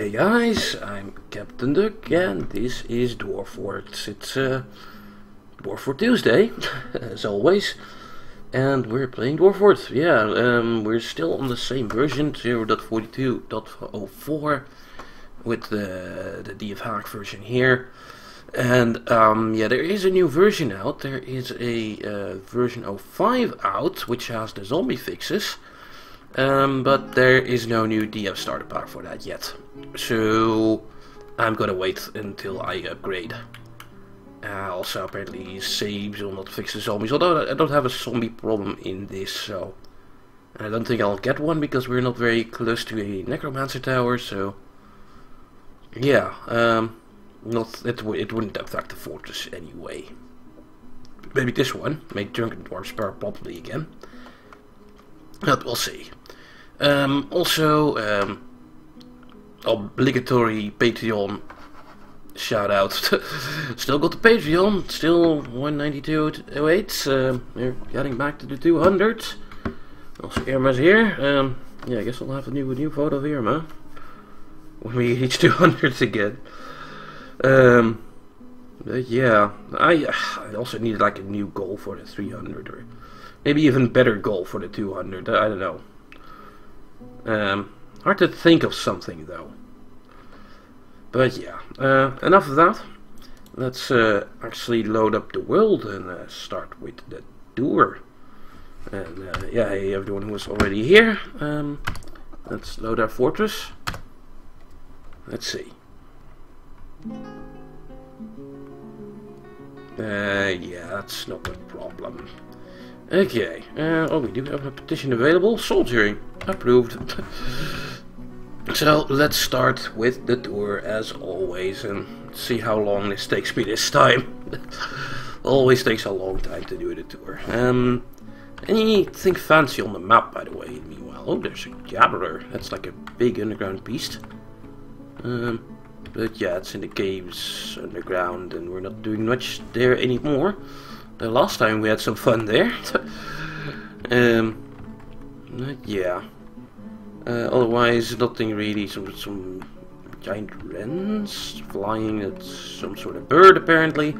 Hey guys, I'm Captain Duck and this is Dwarfort. It's uh, Dwarfort Tuesday, as always, and we're playing Dwarfort. Yeah, um, we're still on the same version, 0.42.04, with the, the DF version here. And um, yeah, there is a new version out. There is a uh, version 05 out, which has the zombie fixes. Um, but there is no new DF starter pack for that yet. So I'm gonna wait until I upgrade. Uh, also, apparently, saves will not fix the zombies. Although I don't have a zombie problem in this, so and I don't think I'll get one because we're not very close to a necromancer tower. So yeah, um, not it. It wouldn't affect the fortress anyway. Maybe this one make drunken dwarves probably again. But we'll see. Um, also, um, obligatory Patreon shout out. still got the Patreon, still 192.08. Um, we're getting back to the 200. Also, Irma's here. Um, yeah, I guess I'll have a new, a new photo of Irma when we reach 200 again. Um, yeah, I, I also need like a new goal for the 300 or maybe even better goal for the 200. I don't know. Um, hard to think of something though. But yeah, uh, enough of that. Let's uh, actually load up the world and uh, start with the door. And uh, yeah, hey, everyone who is already here. Um, let's load our fortress. Let's see. Uh, yeah, that's not a problem. Okay, uh, oh, we do have a petition available. Soldiering. Approved. so, let's start with the tour as always and see how long this takes me this time. always takes a long time to do the tour. Um, anything fancy on the map, by the way, meanwhile? Oh, there's a Gabbler. That's like a big underground beast. Um, but yeah, it's in the caves underground and we're not doing much there anymore. The last time we had some fun there. um, yeah. Uh, otherwise, nothing really. Some some giant wrens flying at some sort of bird, apparently.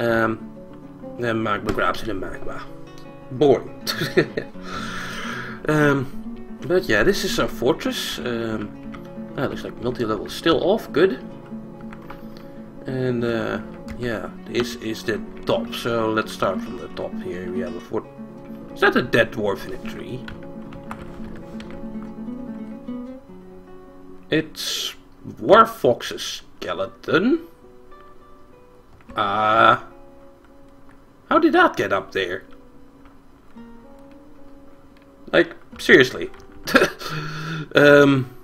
Um, then magma crabs in the magma. Boring. um, but yeah, this is our fortress. Um, that looks like multi-level still off. Good. And uh, yeah, this is the top. So let's start from the top here. We have a fort. Is that a dead dwarf in a tree? It's Warfox's skeleton. Uh, how did that get up there? Like, seriously. um,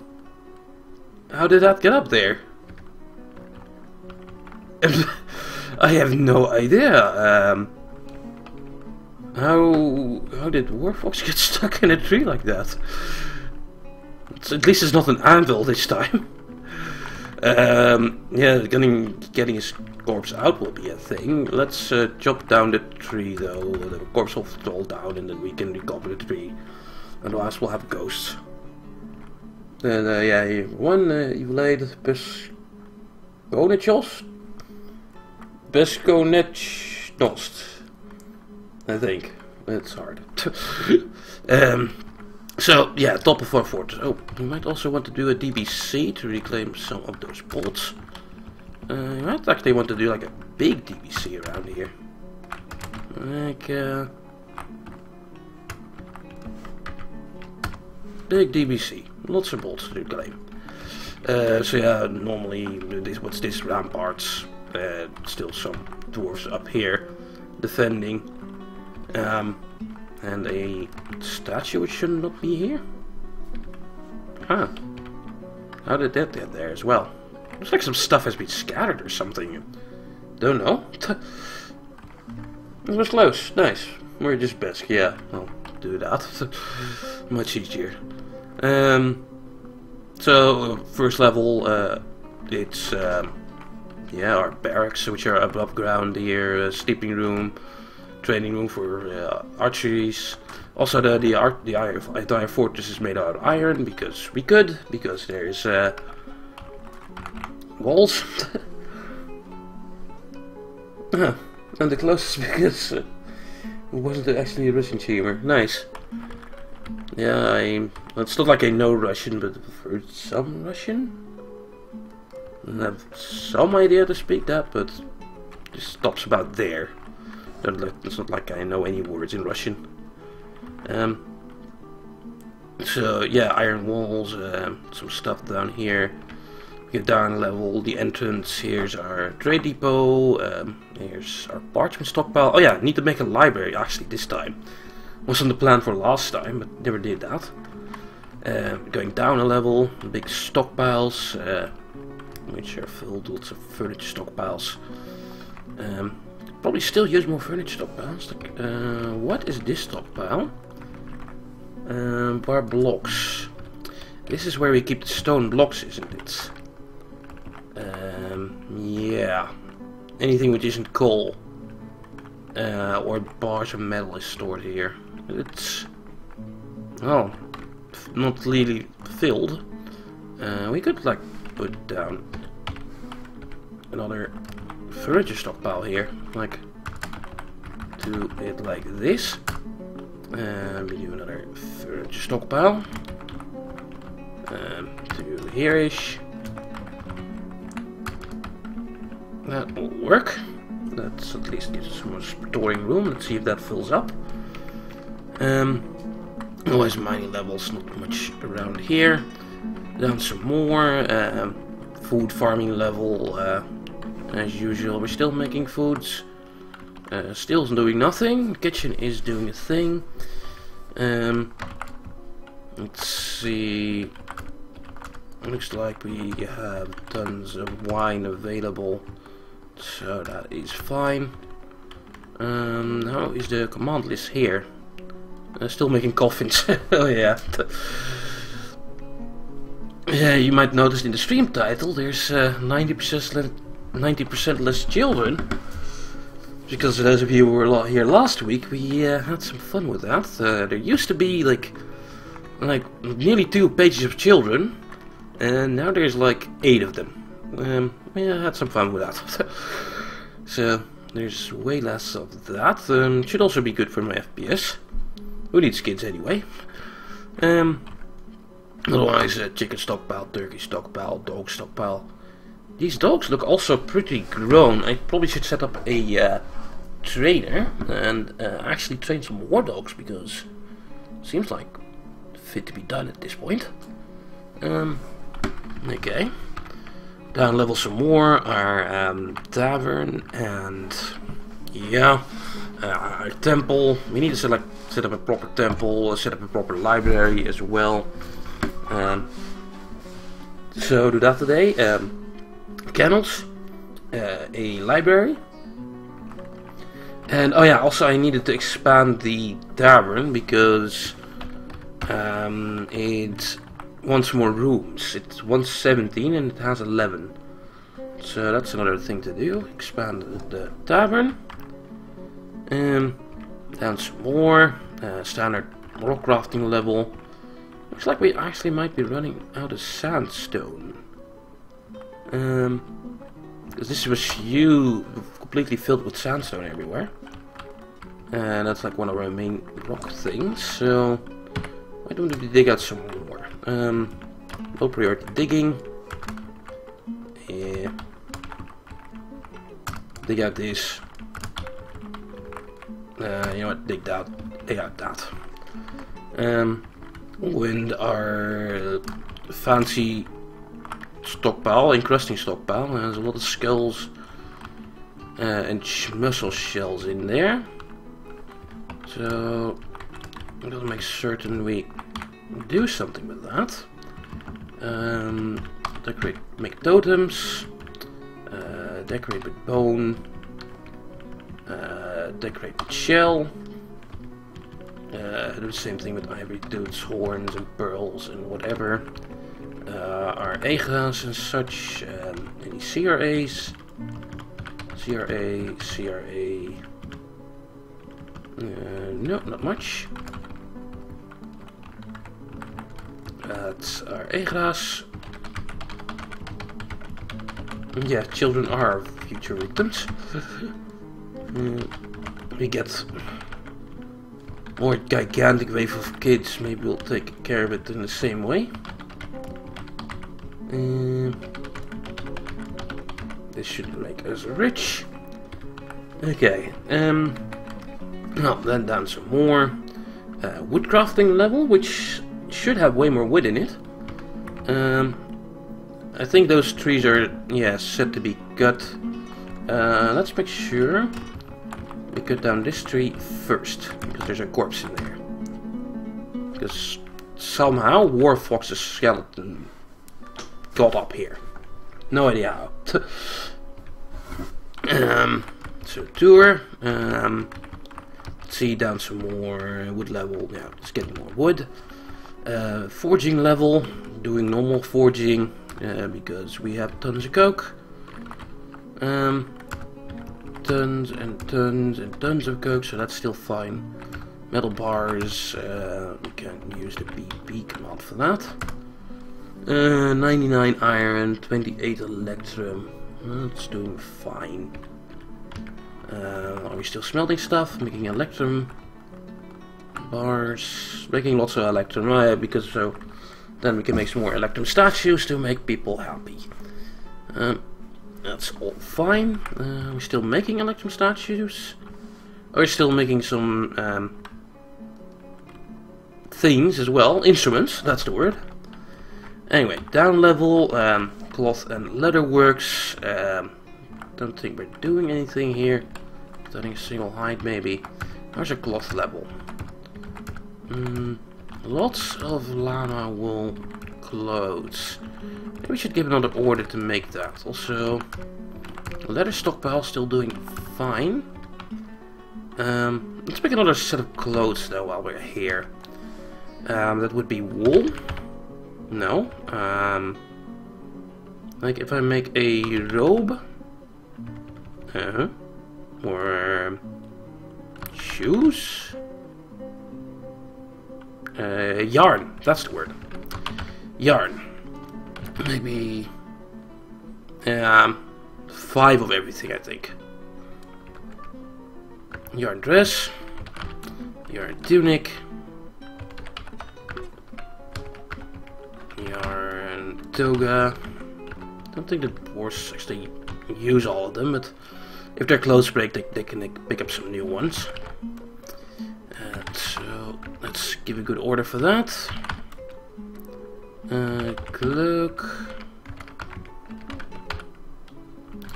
how did that get up there? I have no idea. Um, how how did Warfox get stuck in a tree like that? It's, at least it's not an anvil this time. um, yeah, getting getting his corpse out will be a thing. Let's uh, chop down the tree though. The corpse will fall down and then we can recover the tree. Otherwise we'll have ghosts. En uh, yeah, one uh, Evilade Beskonechnost. I think. It's hard. um, so, yeah, top of our fortress. Oh, we might also want to do a DBC to reclaim some of those bolts. Uh, you might actually want to do like a big DBC around here. Like, uh... Big DBC. Lots of bolts to reclaim. Uh, so yeah, normally, this, what's this? Ramparts. Uh, still some dwarves up here defending. Um, and a statue which should not be here? Huh. How did that get there as well? Looks like some stuff has been scattered or something. Don't know. it was close. Nice. We're just best. Yeah, I'll do that. Much easier. Um, so, first level, uh, it's, um, yeah, our barracks, which are above ground here, sleeping room, training room for uh, archeries. Also, the the, the entire fortress is made out of iron because we could, because there's uh, walls. and the closest because uh, it wasn't actually a Russian tumor. Nice. Yeah, I. It's not like I know Russian, but some Russian. Have some idea to speak that, but it stops about there. It's not like I know any words in Russian. Um, so yeah, iron walls, um, some stuff down here. Get down a level, the entrance, here's our trade depot, um, here's our parchment stockpile. Oh yeah, need to make a library actually this time. Wasn't the plan for last time, but never did that. Uh, going down a level, big stockpiles, uh, which are filled with of furniture stockpiles. Um, probably still use more furniture stockpiles. Uh, what is this stockpile? Um, bar blocks. This is where we keep the stone blocks, isn't it? Um, yeah. Anything which isn't coal uh, or bars of metal is stored here. It's oh, not really filled. Uh, we could like put down another furniture stockpile here, like do it like this. And we do another furniture stockpile. Um, to here-ish. That will work. That's at least gives us some more storing room. Let's see if that fills up. Um, otherwise mining levels, not much around here. Down some more. Um, food farming level, uh, as usual. We're still making foods. Uh, still doing nothing. Kitchen is doing a thing. Um, let's see. Looks like we have tons of wine available. So that is fine. Um, how is the command list here? Uh, still making coffins. oh yeah. Yeah, you might notice in the stream title there's 90% uh, 90% less children. Because those of you who were here last week, we uh, had some fun with that. Uh, there used to be like, like nearly two pages of children, and now there's like eight of them. Um, yeah, I had some fun with that. so there's way less of that. Um, should also be good for my FPS. Who needs kids anyway? Um, otherwise, uh, chicken stockpile, turkey stockpile, dog stockpile. These dogs look also pretty grown. I probably should set up a uh, trainer and uh, actually train some more dogs because seems like fit to be done at this point. Um, okay. Down level some more our um, tavern and yeah, uh, our temple. We need to set, like, set up a proper temple, set up a proper library as well. Um, so do that today. Um, kennels, uh, a library, and oh yeah, also I needed to expand the tavern because um, it wants more rooms. It's 117 and it has 11. So that's another thing to do. Expand the tavern. Um, down some more. Uh, standard rock crafting level. Looks like we actually might be running out of sandstone. Um, this was huge completely filled with sandstone everywhere. And that's like one of our main rock things, so why don't we dig out some more? Um, low priority digging. Yeah. Dig out this. Uh, you know what? Dig that. Dig out that. Um, wind our fancy stockpile, encrusting stockpile. There's a lot of skulls uh, and mussel shells in there. So I'm gonna make certain we do something with that. Um, decorate, make totems. Uh, decorate with bone. Uh, decorate with shell. Uh, do the same thing with ivory tooths, horns, and pearls, and whatever. Uh, our AGAs and such. Um, any CRAs. CRA, CRA. Uh, no, not much. That's our EGRA's. Yeah, children are future victims. Mm, we get more gigantic wave of kids. Maybe we'll take care of it in the same way. Um, this should make us rich. Okay. Um. Now then down some more. Uh, woodcrafting level, which should have way more wood in it. Um, I think those trees are, yeah, set to be cut. Uh, let's make sure we cut down this tree first, because there's a corpse in there. Because somehow Warfox's skeleton got up here. No idea how. um, so tour. Um, see down some more wood level. Yeah, let's get more wood. Uh, forging level, doing normal forging uh, because we have tons of coke. Um, tons and tons and tons of coke, so that's still fine. Metal bars, uh, we can use the BP command for that. Uh, 99 iron, 28 electrum. That's doing fine. Uh, are we still smelting stuff? Making electrum bars, making lots of electrum, uh, because so then we can make some more electrum statues to make people happy. Um, that's all fine. Uh, we're still making electrum statues. We're still making some um, things as well, instruments, that's the word. Anyway, down level, um, cloth and leather works. Um, don't think we're doing anything here. Starting a single hide maybe. There's a cloth level. Mm, lots of llama wool clothes. We should give another order to make that. Also, leather stockpile still doing fine. Um, let's make another set of clothes though while we're here. Um, that would be wool. No. Um, like if I make a robe. Uh -huh. Or shoes. Uh, yarn, that's the word. Yarn. Maybe um, five of everything, I think. Yarn dress, yarn tunic, yarn toga. Don't think the dwarves actually use all of them, but if their clothes break, they, they can pick up some new ones. And so let's give a good order for that. Uh, cloak.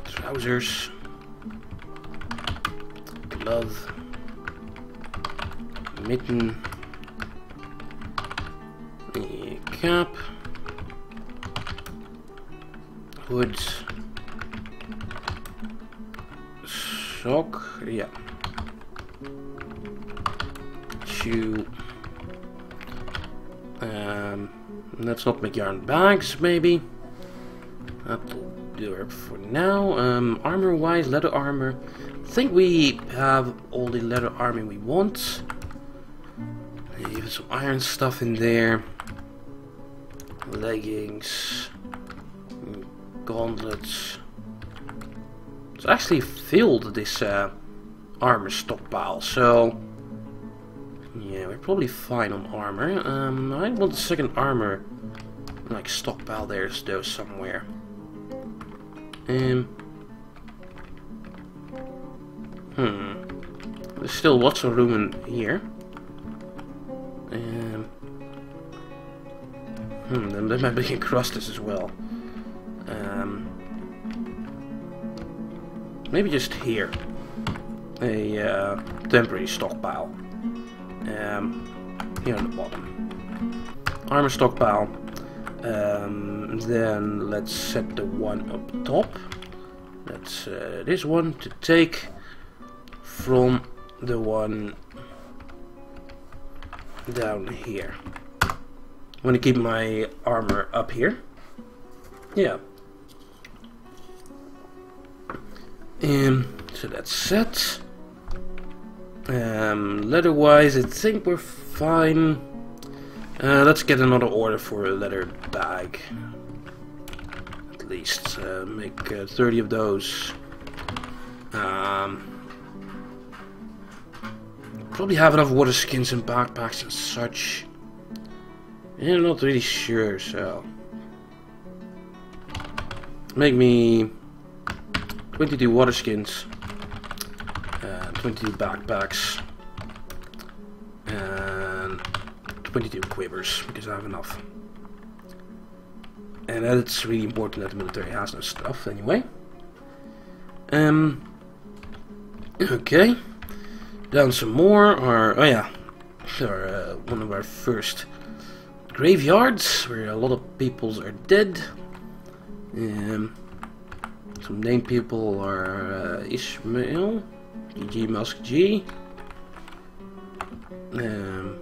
Trousers. Glove. Mitten. The cap. Hoods. Sock. Yeah. Shoe. Um, let's not make yarn bags, maybe. That'll do it for now. Um, armor-wise, leather armor. I think we have all the leather armor we want. Even some iron stuff in there. Leggings. Gauntlets. It's actually filled this uh, armor stockpile, so yeah, we're probably fine on armor. Um, I want a second armor like stockpile there though somewhere. Um. Hmm. There's still lots of room in here. Um. Hmm. Then there might be as well. Um. Maybe just here. A uh, temporary stockpile. Um, here on the bottom. Armor stockpile. Um, then let's set the one up top. That's uh, this one to take from the one down here. I'm gonna keep my armor up here. Yeah. And so that's set. Um, leather-wise, I think we're fine. Uh, let's get another order for a leather bag. At least. Uh, make uh, 30 of those. Um, probably have enough water skins and backpacks and such. Yeah, I'm not really sure, so... Make me 22 water skins, uh, 22 backpacks, and 22 quivers, because I have enough. And that's really important that the military has no stuff, anyway. Um, okay. Down some more, or, oh yeah, our, uh, one of our first graveyards, where a lot of peoples are dead. Um, some named people are uh, Ishmael, GG Musk G, um,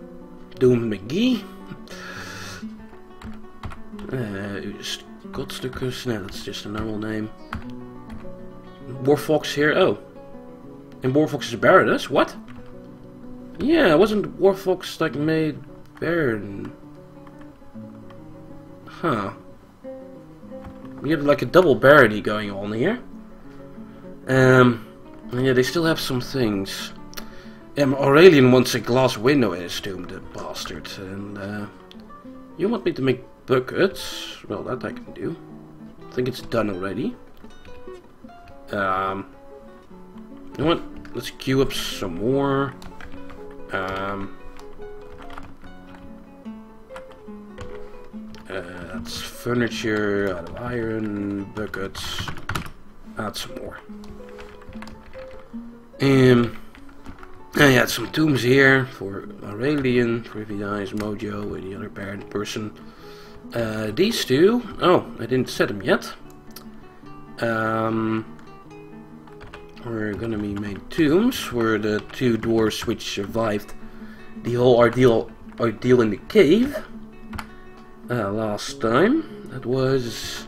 Doom McGee, uh, Scotstuckers, no, that's just a normal name. Warfox here, oh. And Warfox is a Baroness, what? Yeah, wasn't Warfox like made Baron? Huh. We have like a double barony going on here. Um, yeah, they still have some things. Um, Aurelian wants a glass window in his tomb, the bastard. And, uh, you want me to make buckets? Well, that I can do. I think it's done already. Um, you know what? Let's queue up some more. Um, uh, that's furniture out of iron, buckets. Add some more. Um, I had some tombs here for Aurelian, Privy Eyes, Mojo, and the other parent person. Uh, these two, oh, I didn't set them yet. Um, we're gonna be made tombs where the two dwarves which survived the whole ordeal, ordeal in the cave uh, last time. That was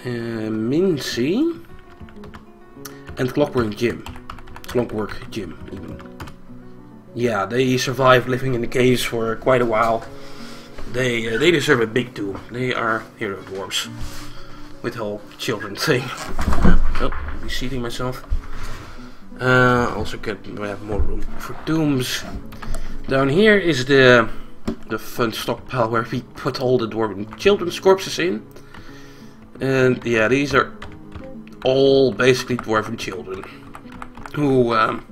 uh, Mincy and Clockwork Jim. Clockwork Jim, even. Yeah, they survived living in the caves for quite a while. They uh, they deserve a big tomb. They are hero dwarves with the whole children thing. Oh, be seating myself. Uh, also get we have more room for tombs. Down here is the the fun stockpile where we put all the dwarven children's corpses in. And yeah, these are all basically dwarven children who um,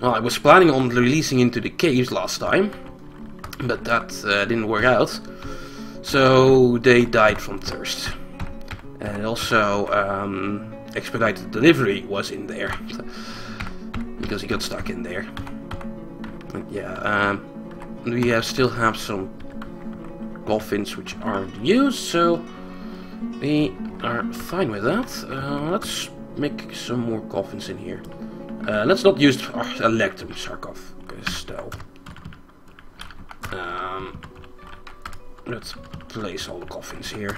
well, I was planning on releasing into the caves last time, but that uh, didn't work out. So they died from thirst. And also, um, expedited delivery was in there. because he got stuck in there. But yeah, um, we still have some coffins which aren't used, so we are fine with that. Uh, let's make some more coffins in here. Uh, let's not use our electrum sarcophagus though. Um, let's place all the coffins here.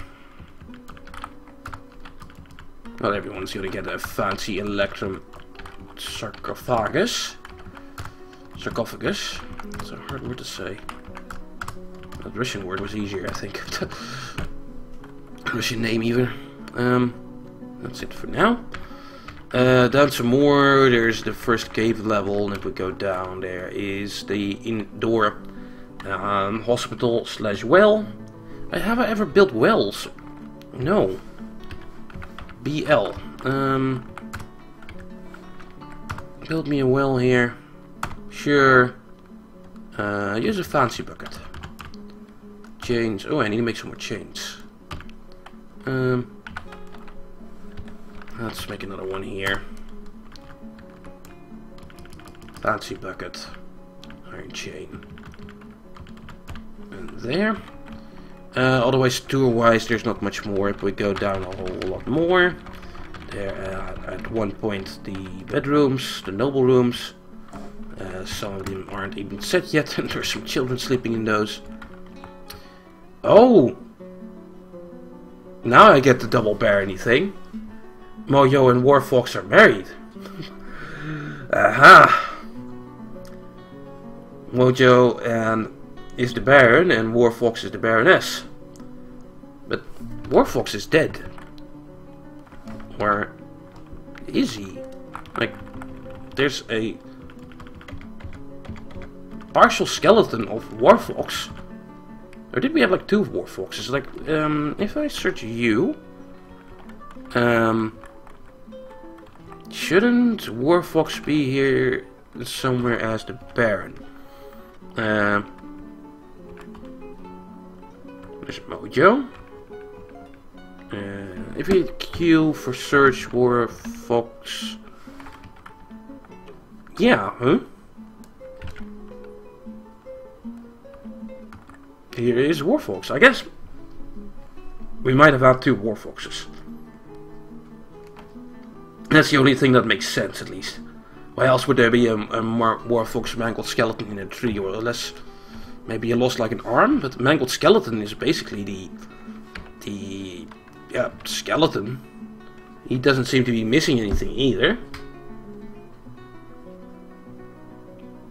Not everyone's gonna get a fancy electrum sarcophagus. Sarcophagus. That's a hard word to say. The Russian word was easier, I think. Russian name even. Um, that's it for now. Uh, down some more, there's the first cave level, and if we go down, there is the indoor um, hospital slash well. I have I ever built wells? No. BL. Um, build me a well here. Sure. Uh, use a fancy bucket. Chains. Oh, I need to make some more chains. Um, let's make another one here. Fancy bucket. Iron chain. And there. Uh, otherwise, tour-wise, there's not much more. If we go down a whole lot more, there at one point the bedrooms, the noble rooms. Uh, some of them aren't even set yet, and there's some children sleeping in those. Oh! Now I get the double barony thing. Mojo and Warfox are married. Aha! Mojo and is the Baron and Warfox is the Baroness. But Warfox is dead. Where is he? Like, there's a partial skeleton of Warfox. Or did we have like two Warfoxes? Like, um, if I search you, um, shouldn't Warfox be here somewhere as the Baron? Um, there's Mojo. Uh, if you queue for search Warfox, yeah, huh? Here is Warfox. I guess we might have had two Warfoxes. That's the only thing that makes sense, at least. Why else would there be a, a Warfox mangled skeleton in a tree, or unless maybe you lost like an arm? But mangled skeleton is basically the the yeah skeleton. He doesn't seem to be missing anything either.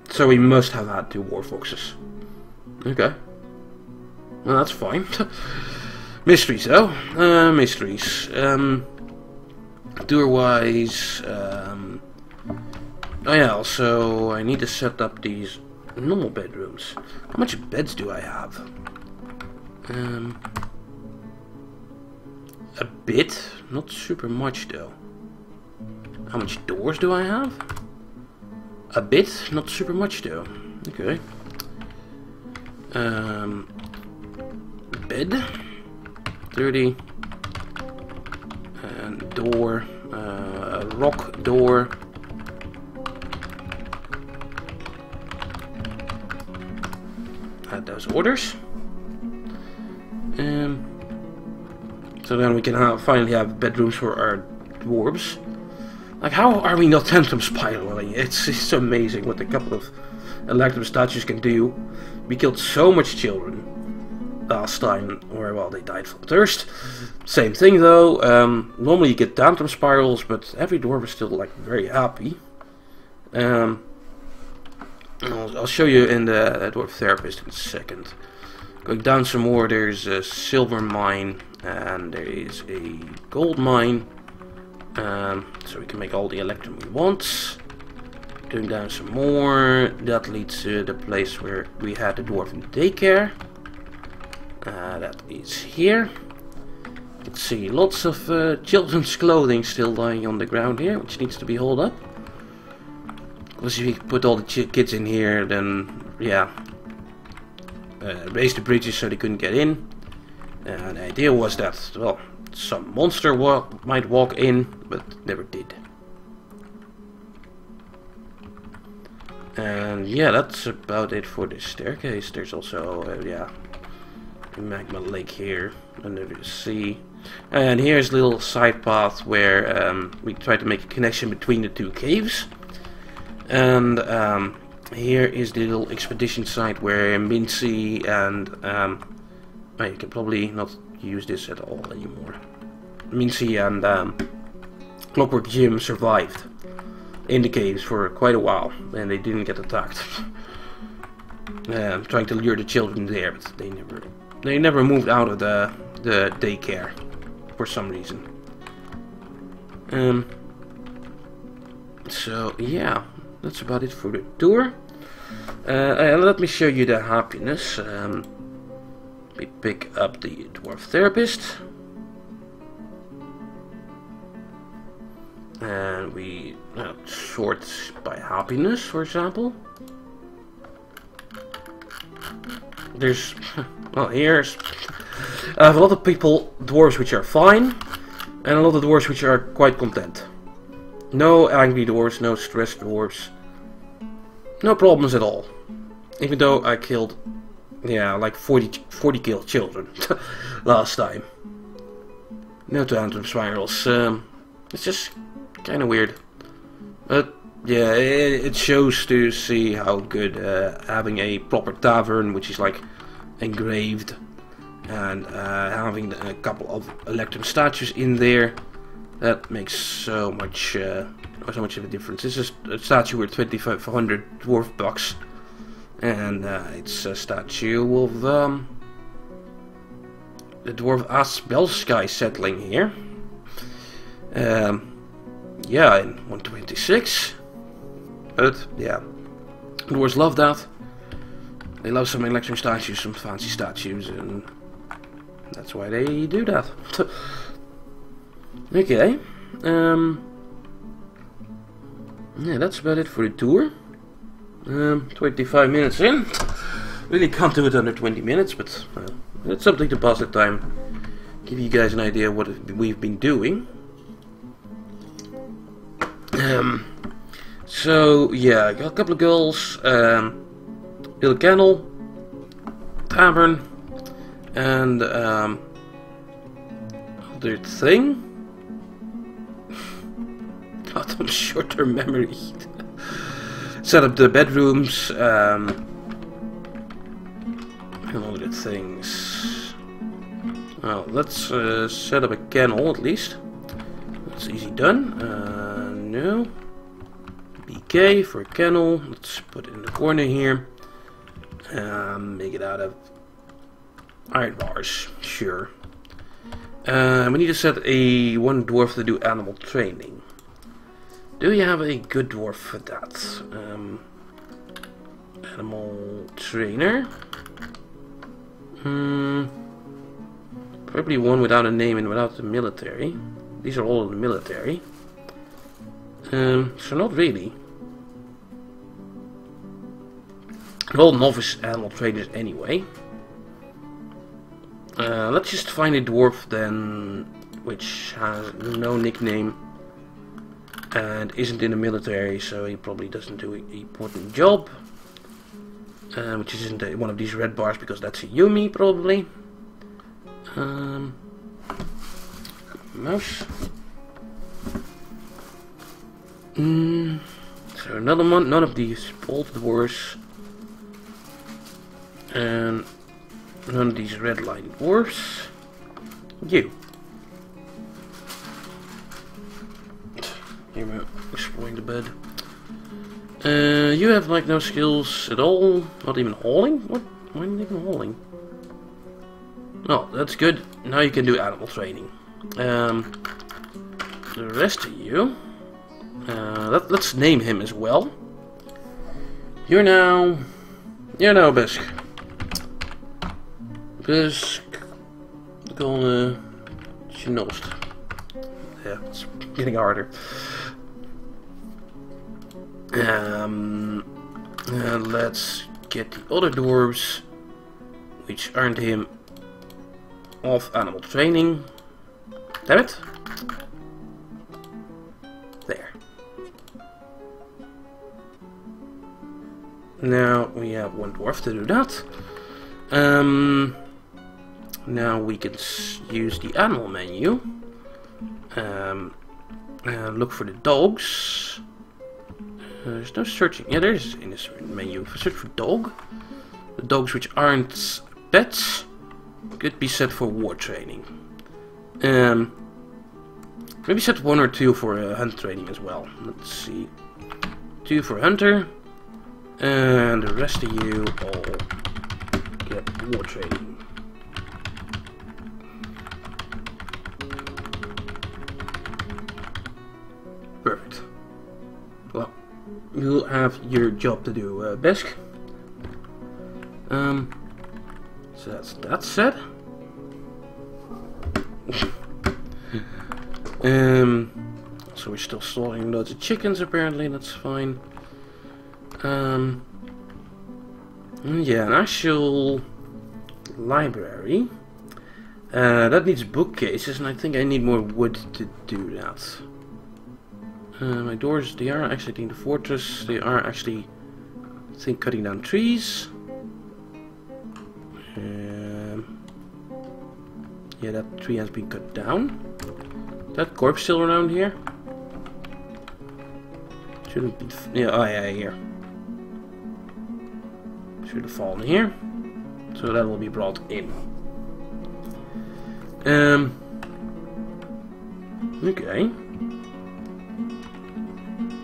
So we must have had two Warfoxes. Okay. Well, that's fine. mysteries, though. Uh, mysteries. Um, Door-wise... Um, oh yeah, also I need to set up these normal bedrooms. How much beds do I have? Um, a bit. Not super much, though. How much doors do I have? A bit. Not super much, though. Okay. Um, bed. 30. And door. Uh, rock door. Add those orders. Um, so then we can have, finally have bedrooms for our dwarves. Like, how are we not tantrum spiraling? It's, it's amazing what a couple of electrum statues can do. We killed so much children last time, or well, they died from thirst. Same thing though. Um, normally you get tantrum spirals, but every dwarf is still like very happy. Um, I'll, I'll, show you in the dwarf therapist in a second. Going down some more, there's a silver mine and there is a gold mine. Um, so we can make all the electrum we want. Going down some more, that leads to the place where we had the dwarf in daycare. Uh, that is here. You can see lots of uh, children's clothing still lying on the ground here, which needs to be hauled up. Because if you put all the kids in here, then, yeah, uh, raise the bridges so they couldn't get in. And the idea was that, well, some monster walk, might walk in, but never did. And yeah, that's about it for this staircase. There's also, uh, yeah, magma lake here under the sea. And here's a little side path where um, we try to make a connection between the two caves. And um, here is the little expedition site where Mincy and... Um, can probably not use this at all anymore. Mincy and um, Clockwork Jim survived in the caves for quite a while and they didn't get attacked. uh, trying to lure the children there, but they never they never moved out of the the daycare for some reason. Um. So yeah, that's about it for the tour. Uh, let me show you the happiness. Um, we pick up the dwarf therapist. And we uh, sort by happiness, for example. There's well, here's I have a lot of people, dwarves which are fine, and a lot of dwarves which are quite content. No angry dwarves, no stressed dwarves. No problems at all. Even though I killed, yeah, like 40, 40 killed children last time. No tantrum spirals. Um, it's just kind of weird. But yeah, it, it, shows to see how good uh, having a proper tavern, which is like engraved and uh, having a couple of electrum statues in there that makes so much uh, so much of a difference. This is a statue worth 2500 dwarf bucks and uh, it's a statue of um, the dwarf Asbelsky settling here. Um, yeah, in 126. But, yeah. Dwarves love that. They love some electrum statues, some fancy statues, and that's why they do that. okay. Um, yeah, that's about it for the tour. Um, 25 minutes in. Really can't do it under 20 minutes, but uh, it's something to pass the time. Give you guys an idea what we've been doing. Um, so, yeah, got a couple of goals. Um, build a kennel, tavern, and um, other thing. God, I'm short-term memory. Set up the bedrooms, um, and all the things. Well, let's uh, set up a kennel at least. That's easy done. Uh, no. BK for kennel. Let's put it in the corner here. Um, make it out of iron bars. Sure. Uh, we need to set a one dwarf to do animal training. Do you have a good dwarf for that? Um, animal trainer? Hmm. Probably one without a name and without the military. These are all in the military. Um, so not really. All novice animal trainers anyway. Uh, let's just find a dwarf then, which has no nickname and isn't in the military, so he probably doesn't do an important job. Uh, which isn't one of these red bars because that's a Yumi probably. Um, mouse. Mm, so another one, none of these bolt dwarfs. And none of these red line dwarfs. You. You're exploring the bed. Uh, you have like no skills at all. Not even hauling? What? Why not even hauling? Oh, that's good. Now you can do animal training. Um, the rest of you. Uh, let, us name him as well. You're now. You're now Bisk. Bisk. Gonna. Genost. Yeah, it's getting harder. Um, and let's get the other dwarves, which earned him off animal training. Damn it. There. Now we have one dwarf to do that. Um, now we can use the animal menu. Um, and look for the dogs. Uh, there's no searching. Yeah, there's in this menu. Search for dog. The dogs which aren't pets could be set for war training. Um, maybe set one or two for uh, hunt training as well. Let's see. Two for hunter. And the rest of you all get war training. Perfect. Well, you have your job to do, uh, Besk. Um, so that's that said. um, so we're still slaughtering loads of chickens apparently, that's fine. Um, yeah, an actual library. Uh, that needs bookcases, and I think I need more wood to do that. Uh, my doors, they are actually in the fortress. They are actually, I think, cutting down trees. Um, yeah, that tree has been cut down. That corpse still around here? Shouldn't be. Yeah, oh yeah, here. Should have fallen here. So that will be brought in. Um. Okay.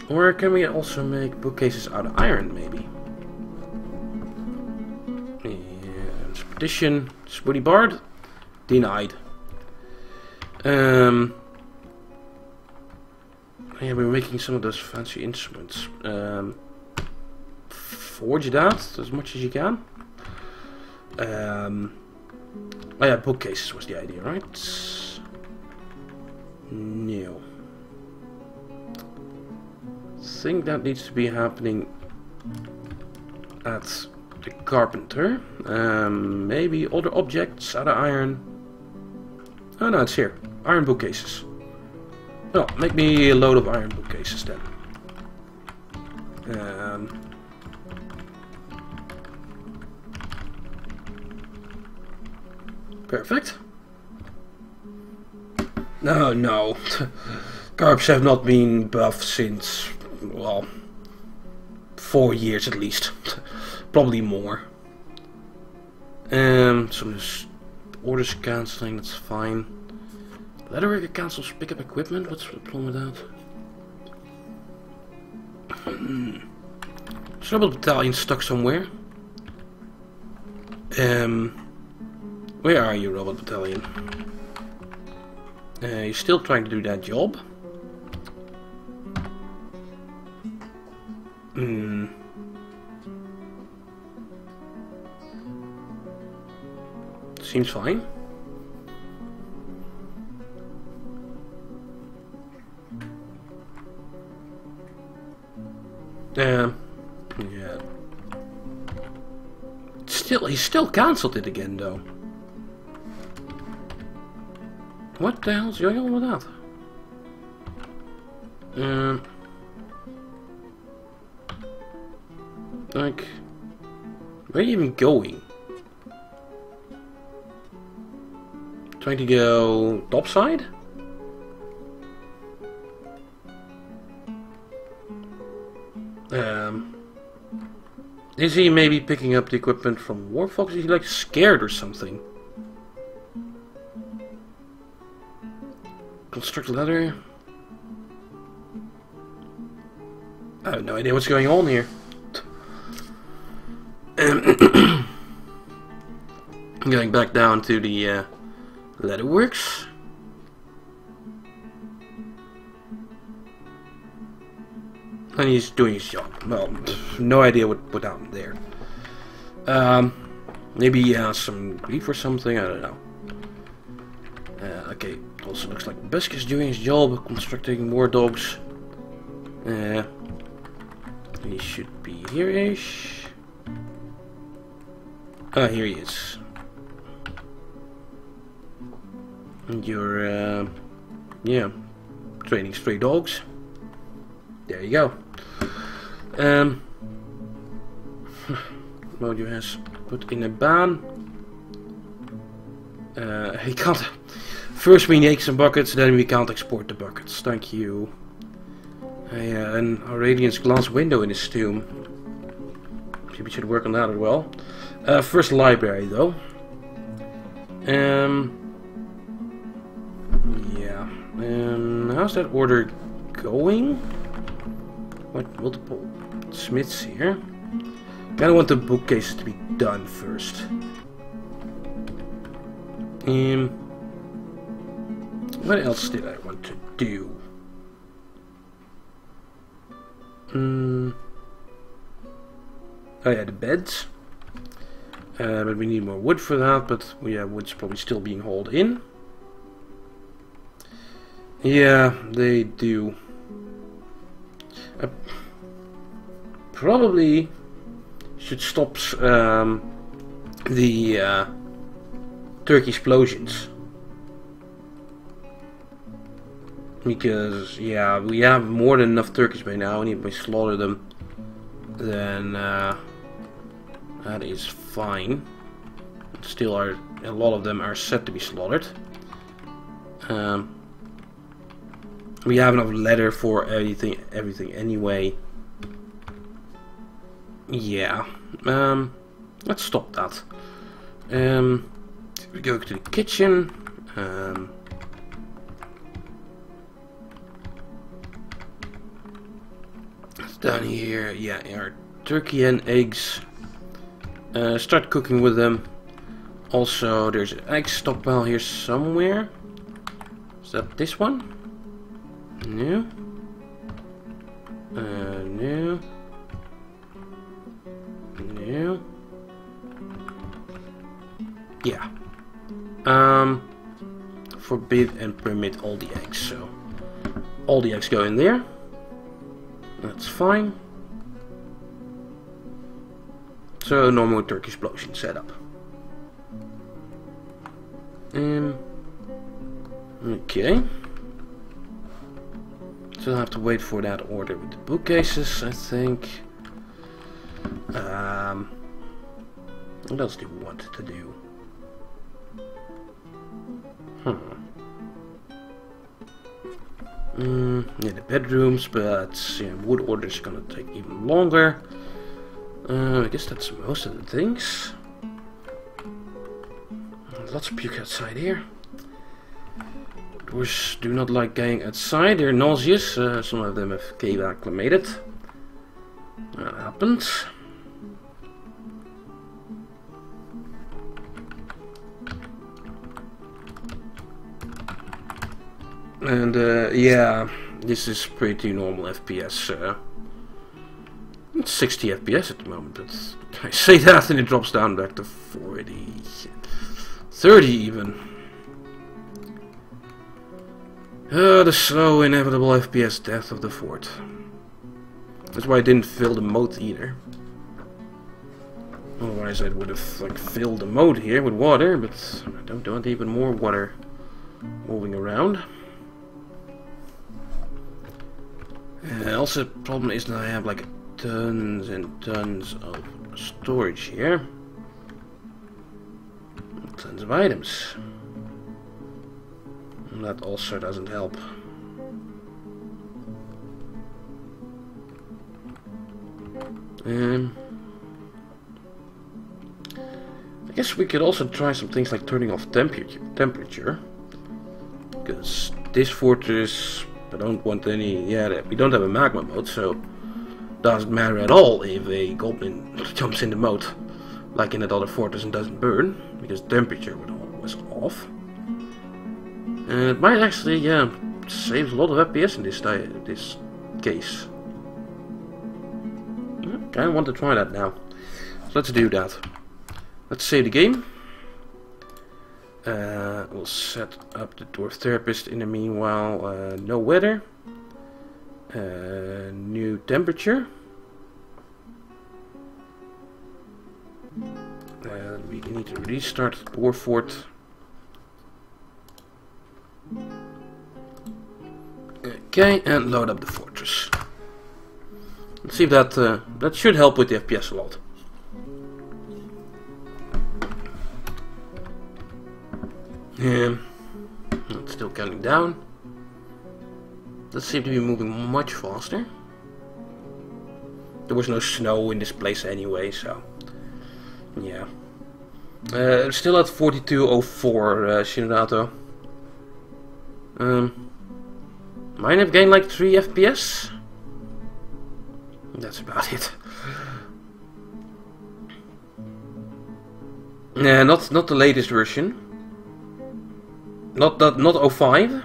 Or can we also make bookcases out of iron, maybe? And petition, Spooty Bard. Denied. Um, yeah, we're making some of those fancy instruments. Um, forge that as much as you can. Um, oh yeah, bookcases was the idea, right? No. Think that needs to be happening at the carpenter. Um, maybe other objects out of iron. Oh no, it's here. Iron bookcases. Well, make me a load of iron bookcases then. Um, perfect. No, no. Carps have not been buffed since, well, four years at least. Probably more. Um, some orders cancelling, that's fine. Leatherworker cancels pickup equipment, what's the problem with that? Trouble battalion stuck somewhere. Um, where are you, Robot Battalion? Uh, you're still trying to do that job. Hmm. Seems fine. Yeah. Yeah. Still, he still cancelled it again, though. What the hell's going on with that? Um. Like, where are you even going? Trying to go topside? Um, is he maybe picking up the equipment from Warfox? Is he like scared or something? Construct ladder. I have no idea what's going on here. Going back down to the uh, Leatherworks. And he's doing his job. Well, no idea what put out there. Um, maybe has some grief or something, I don't know. Uh, okay, also looks like Busk is doing his job, constructing more dogs. Uh, he should be here-ish. Ah, here he is. And you're, uh, yeah, training stray dogs. There you go. Um, Mojo has put in a ban. Uh, he can't. First we make some buckets, then we can't export the buckets. Thank you. Uh, and Aurelian's glass window in his tomb. We should work on that as well. Uh, first library though. Um. Yeah. Um. How's that order going? What multiple smiths here? Kinda want the bookcases to be done first. Um. What else did I want to do? Hmm. Oh yeah, the beds. Uh, but we need more wood for that, but yeah, wood's probably still being hauled in. Yeah, they do. I probably should stop um, the uh, turkey explosions. Because, yeah, we have more than enough turkeys by now, and if we slaughter them, then uh, that is fine. Still, are a lot of them are set to be slaughtered. Um, we have enough leather for everything, everything anyway. Yeah. Um, let's stop that. Um, we go to the kitchen. Um, down here. Yeah, our turkey and eggs. Uh, start cooking with them. Also, there's an egg stockpile here somewhere. Is that this one? No. Uh, no. No. Yeah. Um, forbid and permit all the eggs, so all the eggs go in there. That's fine. So normal Turkish explosion setup. Um. Okay. So I'll have to wait for that order with the bookcases, I think. Um. What else do we want to do? Hmm. Mm, yeah, the bedrooms, but yeah, wood orders is gonna take even longer. Uh, I guess that's most of the things. Lots of puke outside here. Doors do not like going outside, they're nauseous. Uh, some of them have cave acclimated. That happens. And uh, yeah, this is pretty normal FPS. Uh, it's 60 FPS at the moment, but I say that and it drops down back to 40, 30 even. Uh, the slow, inevitable FPS death of the fort. That's why I didn't fill the moat either. Otherwise I would have like filled the moat here with water, but I don't want even more water moving around. Uh, also, the problem is that I have like tons and tons of storage here. Tons of items. And that also doesn't help. Um, I guess we could also try some things like turning off temperature. Temperature, because this fortress I don't want any. Yeah, we don't have a magma mode, so doesn't matter at all if a goblin jumps in the moat, like in that other fortress and doesn't burn, because temperature always off. And it might actually, yeah, save a lot of FPS in this this case. I want to try that now. So let's do that. Let's save the game. Uh, we'll set up the dwarf therapist in the meanwhile. Uh, no weather. Uh, new temperature. Uh, we need to restart dwarf fort. Okay, and load up the fortress. Let's see if that uh, that should help with the FPS a lot. Yeah, it's still counting down. Does seem to be moving much faster. There was no snow in this place anyway, so yeah. Uh, still at 4204, uh, Shinrato. Um, mine have gained like 3 FPS. That's about it. Yeah, not not the latest version. Not that, not 05,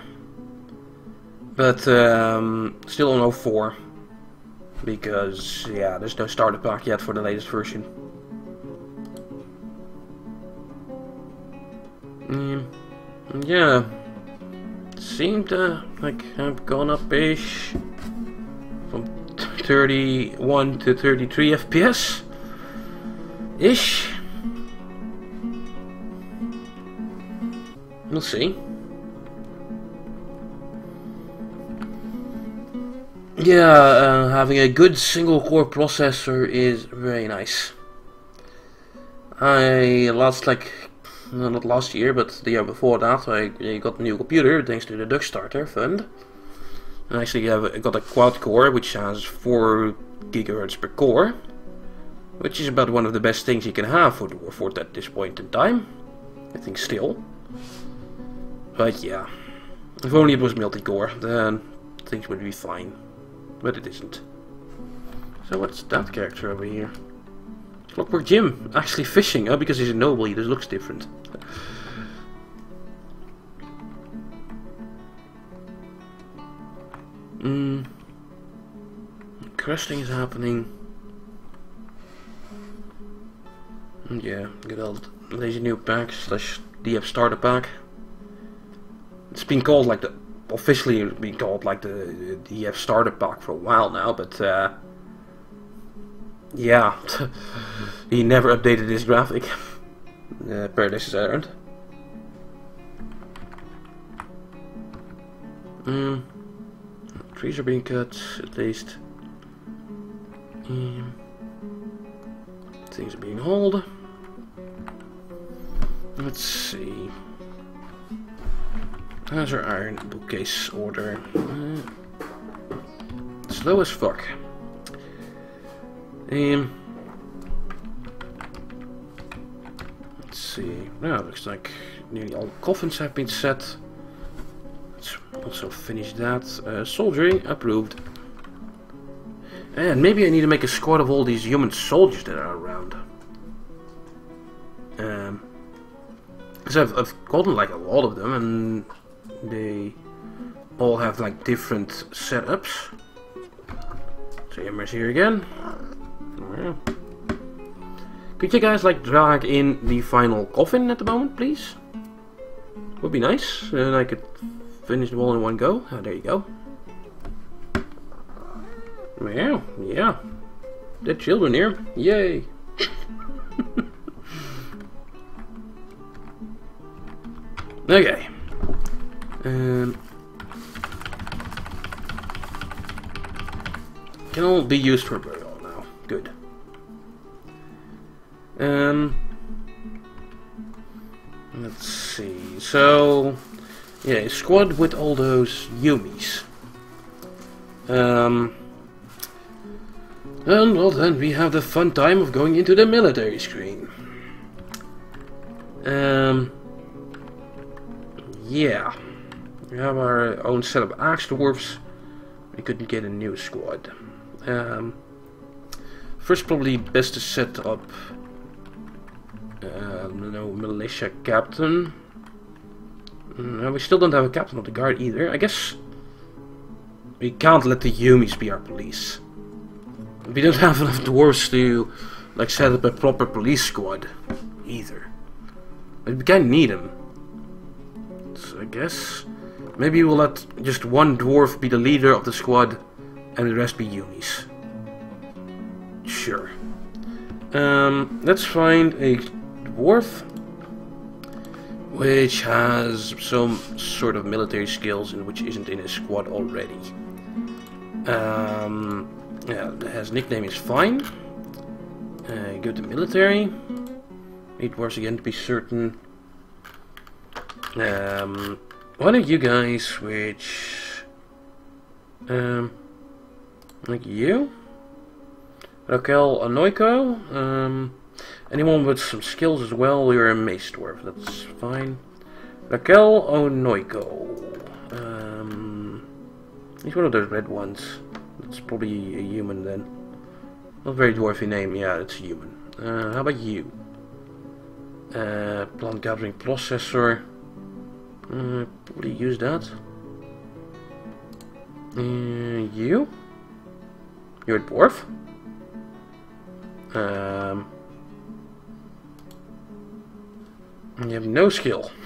but um, still on 04. Because, yeah, there's no starter pack yet for the latest version. Mm, yeah, seemed to like have gone up-ish from 31 to 33 FPS ish. We'll see. Yeah, uh, having a good single core processor is very nice. I last like not last year, but the year before that, I, got a new computer thanks to the Dutch Starter Fund. And actually have got a quad core which has 4 gigahertz per core, which is about one of the best things you can have for the Dwarf Fort at this point in time. I think still. But yeah, if only it was multi-core, then things would be fine. But it isn't. So what's that character over here? Clockwork Jim, actually fishing, oh, because he's a noble, he just looks different. Hmm. Questing is happening. Yeah, good old Lazy Newb Pack slash DF starter pack. It's been called like the officially it's been called like the DF starter pack for a while now, but uh, yeah, he never updated his graphic. Uh, Paradise errand. Hmm. Trees are being cut, at least. Um, things are being hauled. Let's see. How's our iron bookcase order? Uh, slow as fuck. Um, let's see. Now looks like nearly all coffins have been set. Let's also finish that. Uh, soldiery approved. And maybe I need to make a squad of all these human soldiers that are around. Um, because I've, I've gotten like a lot of them and they all have like different setups. So Emmer's here again. Could you guys like drag in the final coffin at the moment, please? Would be nice, and I could finish them all in one go. Oh, there you go. Yeah, yeah. Dead children here. Yay. okay. Um, can all be used for burial now. Good. Um, let's see. So, yeah, squad with all those Yumis. Um, and well, then we have the fun time of going into the military screen. Um, yeah. We have our own set of axe dwarves. We couldn't get a new squad. Um, first, probably best to set up uh, no militia captain. Mm, we still don't have a captain of the guard either. I guess we can't let the Yumis be our police. We don't have enough dwarves to like set up a proper police squad either. We kind of need them. So I guess maybe we'll let just one dwarf be the leader of the squad and the rest be Yumis. Sure. Um, let's find a dwarf which has some sort of military skills and which isn't in his squad already. Um, yeah, his nickname is fine. Uh, go to military. Need dwarves again to be certain. Um, one of you guys switch Um, like you? Raquel Anoiko? Um, anyone with some skills as well, you're a mace dwarf, that's fine. Raquel Onoiko. Um, he's one of those red ones. It's probably a human then. Not very dwarfy name, yeah, it's human. Uh, how about you? Uh, plant gathering processor. Uh, probably use that. Uh, you? You're a dwarf? Um, you have no skill.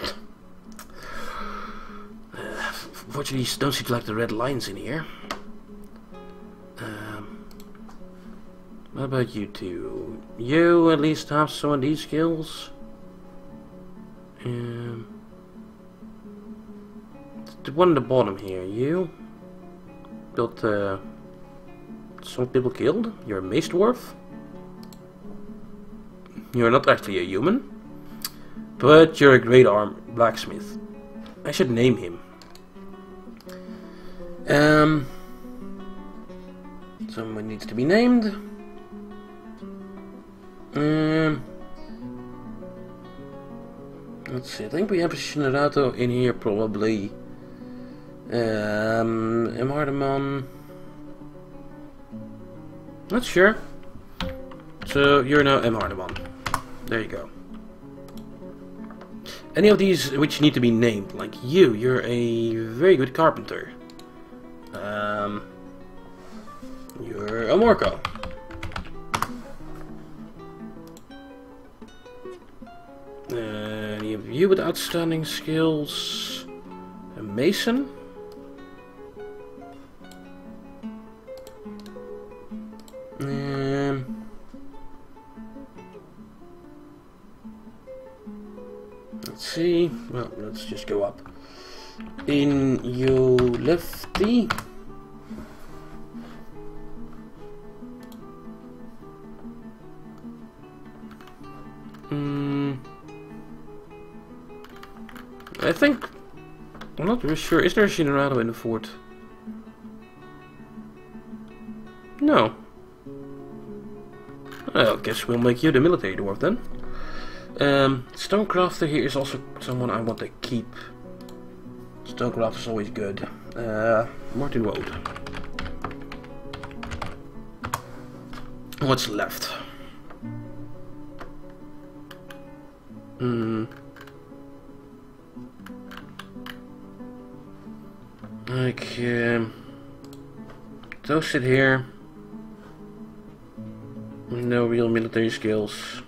Uh, unfortunately, don't seem to like the red lines in here. Um, what about you two? You at least have some of these skills? Um, the one at the bottom here, you? Got uh, some people killed? You're a mace dwarf? You're not actually a human, but you're a great arm blacksmith. I should name him. Um, someone needs to be named. Um, let's see. I think we have a Shinarato in here probably. Um, Emardaman. Not sure. So you're now M. Hardeman. There you go. Any of these which need to be named, like you, you're a very good carpenter. Um, you're a Morco. And you you with outstanding skills. A Mason. Um, let's see. Well, let's just go up. In you lefty. Hmm. I think I'm not really sure. Is there a Shinrado in the fort? No. Well, I guess we'll make you the military dwarf then. Um, Stonecrafter here is also someone I want to keep. Stonecrafter is always good. Uh, Martin Wood. What's left? Hmm. Like, um, those sit here. No real military skills.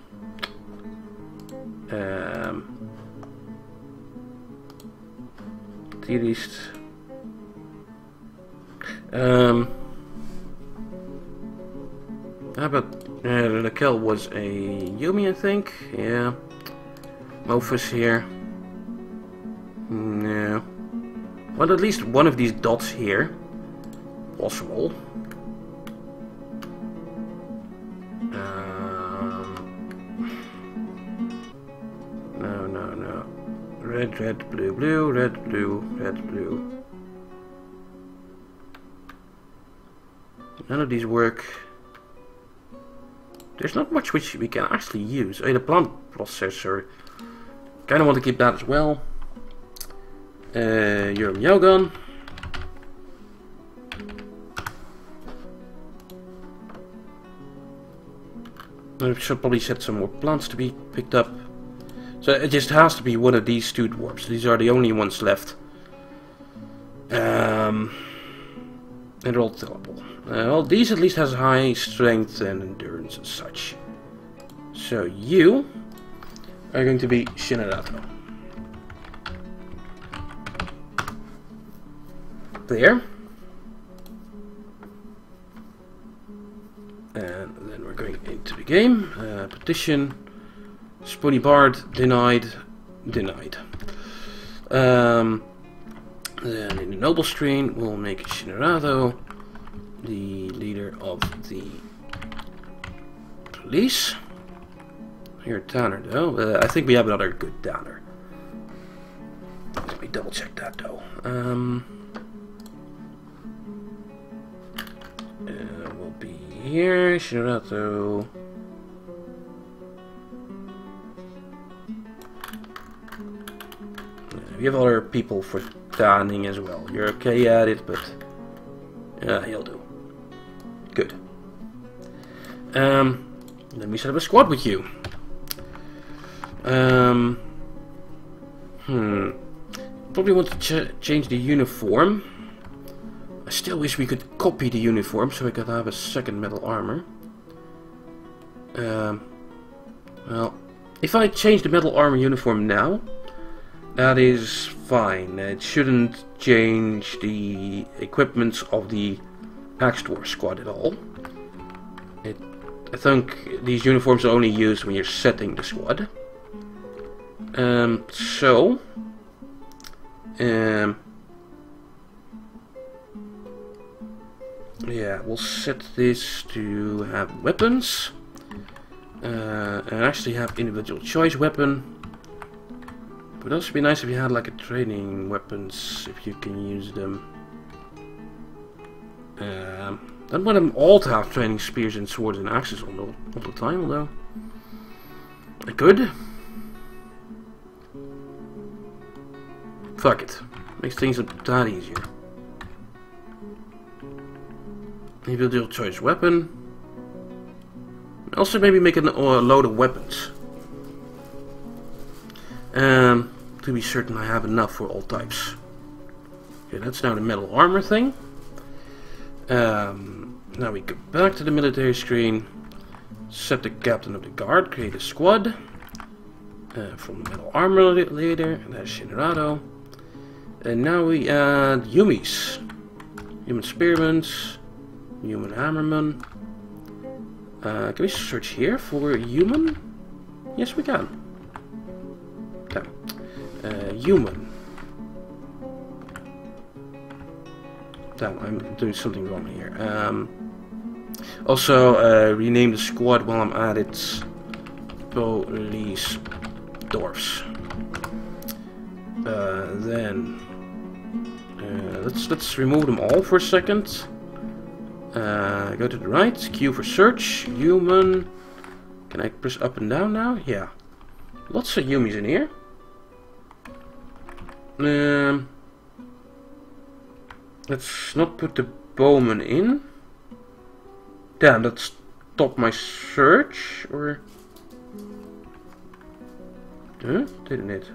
Um, least. Um, how about uh, Raquel was a Yumi, I think. Yeah. Mofus here. No. Well, at least one of these dots here. Possible. No, no, no. Red, red, blue, blue, red, blue, red, blue. None of these work. There's not much which we can actually use. Oh, the plant processor. Kinda want to keep that as well. Uh, you're a I should probably set some more plants to be picked up. So it just has to be one of these two dwarfs. These are the only ones left. Um, and they're all tellable. Uh, well, these at least has high strength and endurance and such. So you are going to be Shinarato. There. And then we're going into the game. Uh, petition. Spoony Bard, denied, denied. Um, then in the noble strain, we'll make Shinarado the leader of the police. Here, Tanner, though. Uh, I think we have another good Tanner. Let me double check that, though. Um, uh, we'll be here. Shinarato. We have other people for tanning as well. You're okay at it, but yeah, he'll do. Good. Um, let me set up a squad with you. Um, hmm. Probably want to ch change the uniform. I still wish we could copy the uniform so we could have a second metal armor. Um, well, if I change the metal armor uniform now, that is fine. It shouldn't change the equipment of the Dwarf squad at all. It, I think these uniforms are only used when you're setting the squad. Um, so, um, yeah, we'll set this to have weapons. Uh, and actually have individual choice weapon. It would also be nice if you had like a training weapons, if you can use them. Um, don't want them all to have training spears and swords and axes all the, all the time, although I could. Fuck it. Makes things a tad easier. Individual choice weapon. Also maybe make a load of weapons. Um, to be certain I have enough for all types. Okay, that's now the metal armor thing. Um, now we go back to the military screen. Set the captain of the guard, create a squad. Uh, from the metal armor leader, that's Shinrado. And now we add Yumis. Human spearmen, human hammerman. Uh, can we search here for human? Yes, we can. Uh, human. Damn, I'm doing something wrong here. Um, also, uh, rename the squad while I'm at it. Police dwarfs. Uh, then uh, let's let's remove them all for a second. Uh, go to the right, Q for search, human. Can I press up and down now? Yeah. Lots of humies in here. Um, let's not put the bowman in. Damn, that stopped my search, or... Huh? Didn't it?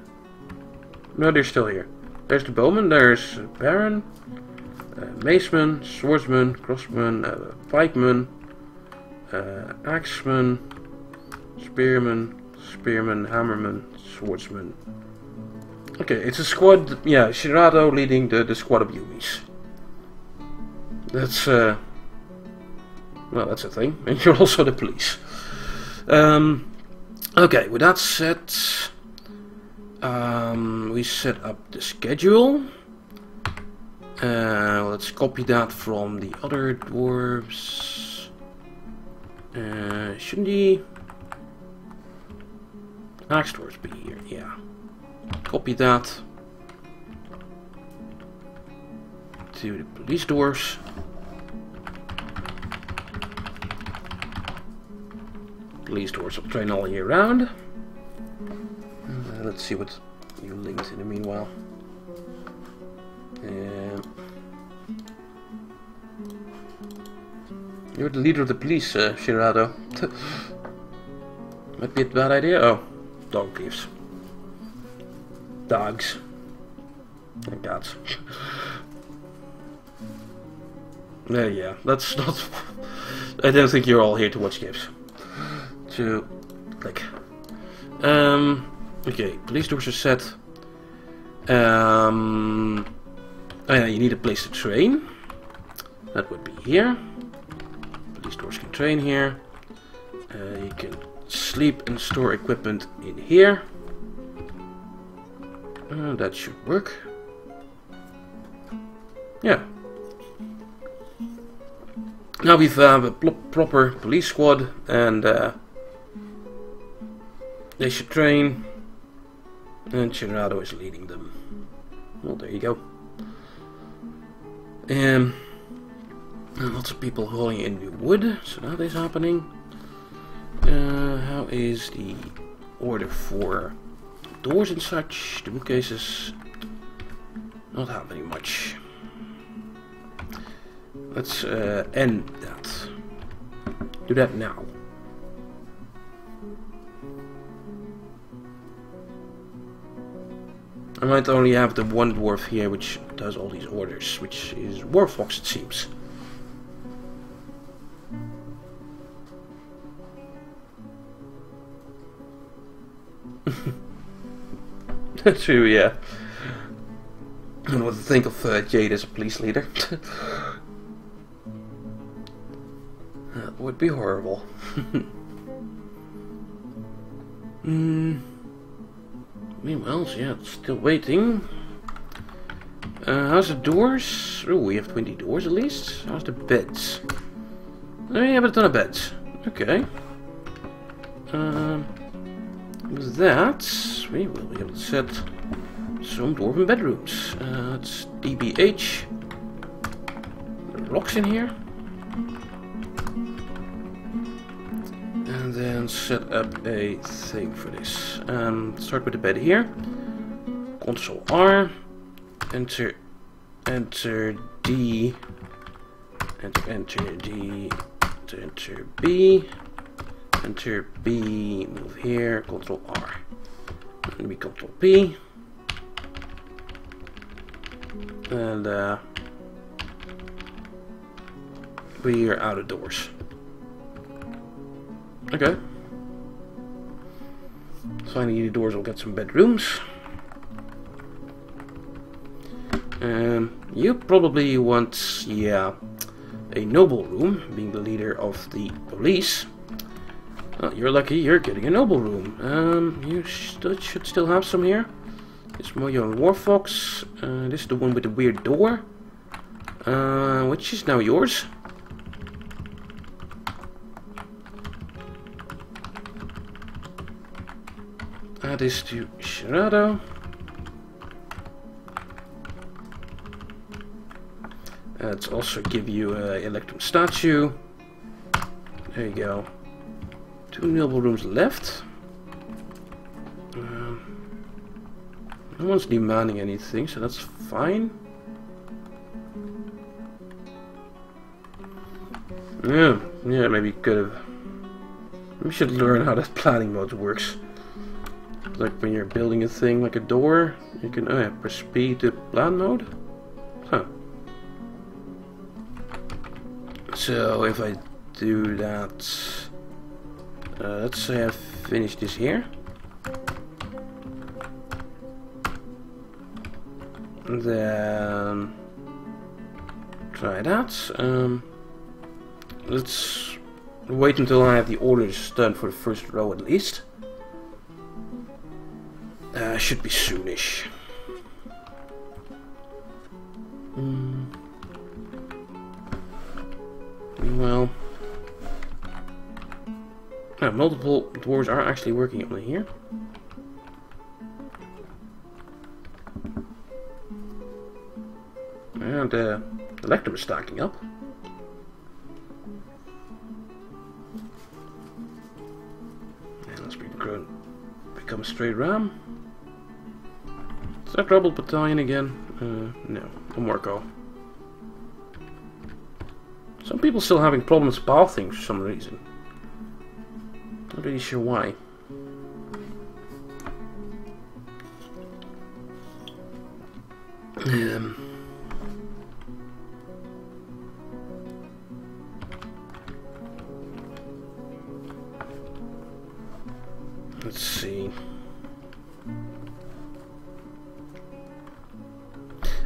No, they're still here. There's the bowman, there's Baron, uh, maceman, swordsman, crossman, uh, pikeman, axeman, spearman, spearman, hammerman, swordsman. Okay, it's a squad, yeah, Shirado leading the, the squad of Yumis. That's, uh, well, that's a thing. And you're also the police. Um, okay, with that said, um, we set up the schedule. Uh, let's copy that from the other dwarves. Uh, shouldn't the axe dwarves be here? Yeah. Copy that to the police doors. Police dwarves will train all year round. Uh, let's see what you linked in the meanwhile. Um, you're the leader of the police, uh, Shirado. Might be a bad idea. Oh, dog thieves. Dogs. And cats. uh, yeah, that's not... I don't think you're all here to watch games. To... Click. Um... Okay, police doors are set. Um... Oh yeah, you need a place to train. That would be here. Police doors can train here. Uh, you can sleep and store equipment in here. Uh, that should work. Yeah. Now we have a proper police squad and uh, they should train and Shinrado is leading them. Well, there you go. Um, lots of people hauling in the wood, so that is happening. Uh, how is the order for doors and such? The bookcases not happening much. Let's uh, end that. Do that now. I might only have the one dwarf here which does all these orders, which is Warfox it seems. True, yeah. I don't know what to think of uh, Jade as a police leader. that would be horrible. Hmm. Meanwhile, yeah, still waiting. Uh, how's the doors? Oh, we have 20 doors at least. How's the beds? Oh, yeah, but a ton of beds. Okay. Um, with that, we will be able to set some dwarven bedrooms. Uh, it's DBH. There are locks in here. and then set up a thing for this. Um, start with the bed here. Console R. Enter, enter D. Enter, enter D. Enter, enter B. Enter B, move here, Control R. Maybe Control P. And uh, we are out of doors. Okay. Finally, the doors will get some bedrooms. And you probably want, yeah, a noble room, being the leader of the police. Well, you're lucky you're getting a noble room. Um, you should still have some here. This Mojo and Warfox. Uh, this is the one with the weird door. Uh, which is now yours. Add this to Sharado. Let's also give you a Electrum statue. There you go. Two noble rooms left. Um, no one's demanding anything, so that's fine. Yeah, yeah, maybe could have. We should learn how that planning mode works. Like when you're building a thing like a door, you can oh yeah, press P to plan mode. Huh. So if I do that, uh, let's say I finish this here. And Then try that. Um, let's wait until I have the orders done for the first row at least. Uh, should be soonish. Mm. Well, multiple dwarves are actually working on it here. And uh, the Lector is stacking up. And let's become a straight ram. Is that Rebel Battalion again? Uh, no, Morco. Some people still having problems pathing for some reason. Not really sure why. Um, let's see.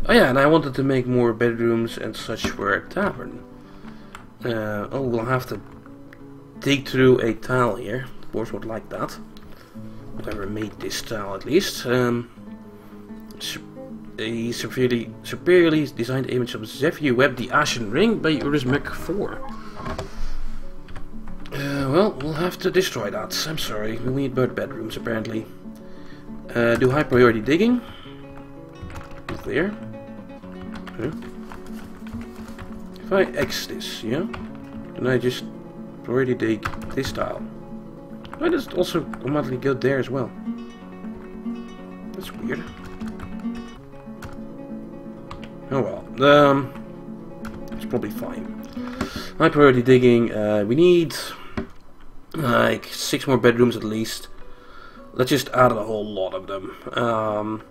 Oh yeah, and I wanted to make more bedrooms and such for a tavern. Uh, oh, we'll have to dig through a tile here. Of course, would like that. Whatever made this tile, at least. Um, a severely, superiorly designed image of Zephyr Web, the Ashen Ring by Urus Mech 4. Uh, well, we'll have to destroy that. I'm sorry. We need bird bedrooms, apparently. Uh, do high priority digging. Clear. Okay. If I X this, yeah? Then I just already dig this tile. Why does it also automatically go there as well? That's weird. Oh well. Um, it's probably fine. High priority digging. Uh, we need like six more bedrooms at least. Let's just add a whole lot of them. Um,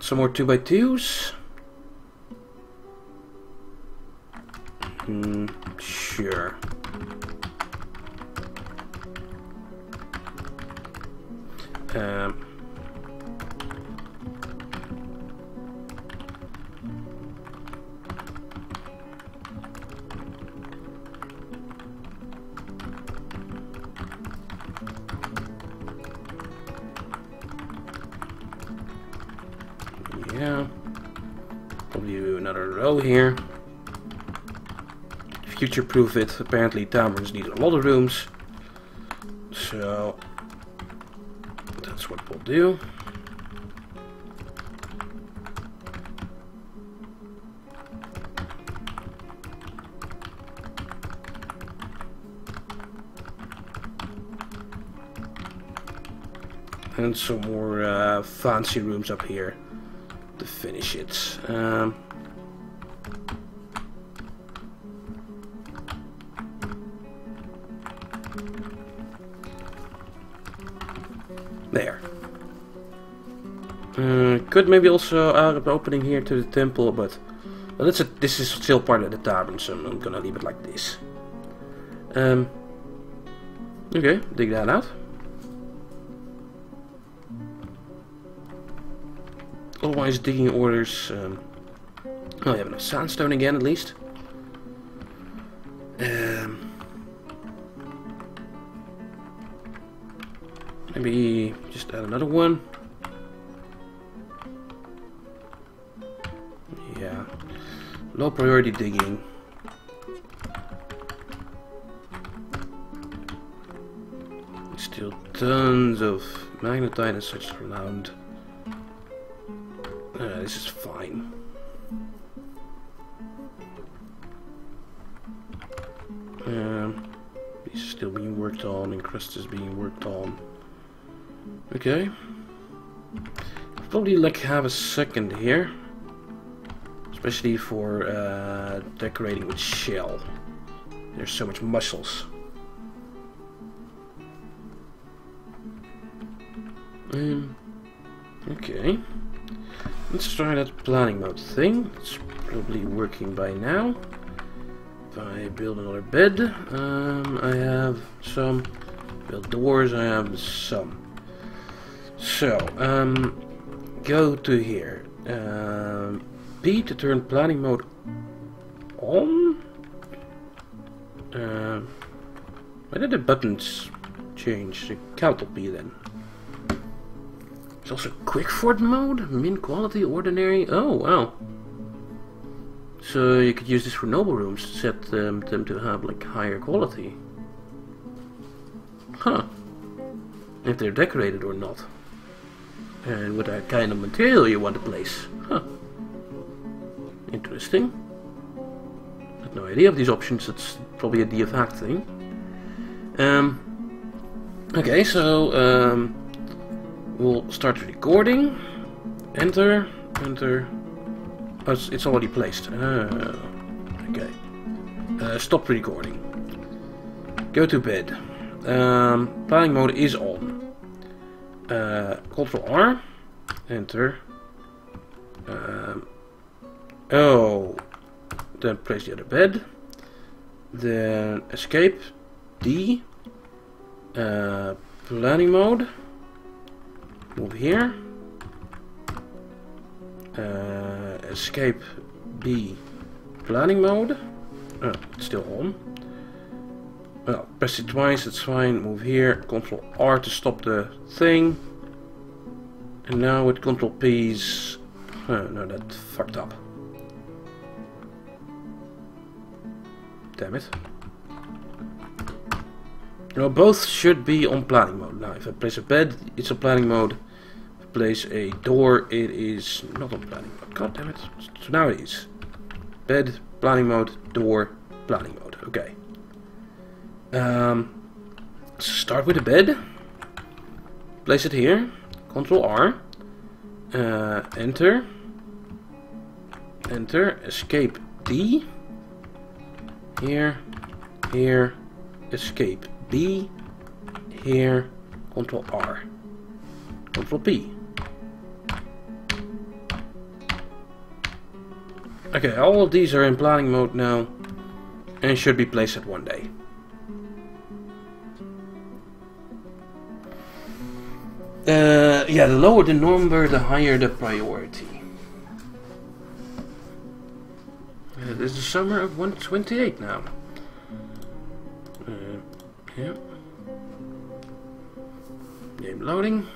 some more 2x2s. Mm, sure. Um, yeah. Do another row here future-proof it. Apparently taverns need a lot of rooms. So that's what we'll do. And some more uh, fancy rooms up here to finish it. Um, could maybe also add an opening here to the temple, but that's a, this is still part of the tavern, so I'm gonna leave it like this. Um, okay, dig that out. Otherwise, digging orders. Um, oh, I have enough sandstone again, at least. Low priority digging. Still tons of magnetite and such around. Uh, this is fine. Um, these still being worked on, and crust is being worked on. Okay. Probably like have a second here. Especially for uh, decorating with shell. There's so much muscles. Um, okay. Let's try that planning mode thing. It's probably working by now. If I build another bed, um, I have some. Build doors, I have some. So, um, go to here. Um, P to turn planning mode on. Uh, why did the buttons change? The capital P then. There's also quick fort mode, min quality, ordinary. Oh wow. So you could use this for noble rooms to set them, to have like higher quality. Huh. If they're decorated or not. And with that kind of material you want to place. Interesting. I have no idea of these options, it's probably a DFHack thing. Um, okay, so um, we'll start recording. Enter, enter. Oh, it's, it's already placed. Uh, okay. Uh, stop recording. Go to bed. Um, planning mode is on. Uh, Control R. Enter. Um, oh. Then place the other bed. Then escape. D. Uh, planning mode. Move here. Uh, escape B. Planning mode. Oh, it's still on. Well, press it twice, it's fine. Move here. Control R to stop the thing. And now with Control P's... Oh, no, that fucked up. Damn it. No, both should be on planning mode. Now, if I place a bed, it's on planning mode. If I place a door, it is not on planning mode. God damn it. So now it is. Bed, planning mode, door, planning mode. Okay. Um, start with the bed. Place it here. Control R. Uh, enter. Enter. Escape D. Here. Here. Escape B. Here. Control R. Control P. Okay, all of these are in planning mode now and should be placed at one day. Uh, yeah, the lower the number, the higher the priority. This is the summer of 128 now. Uh, yeah. Game loading.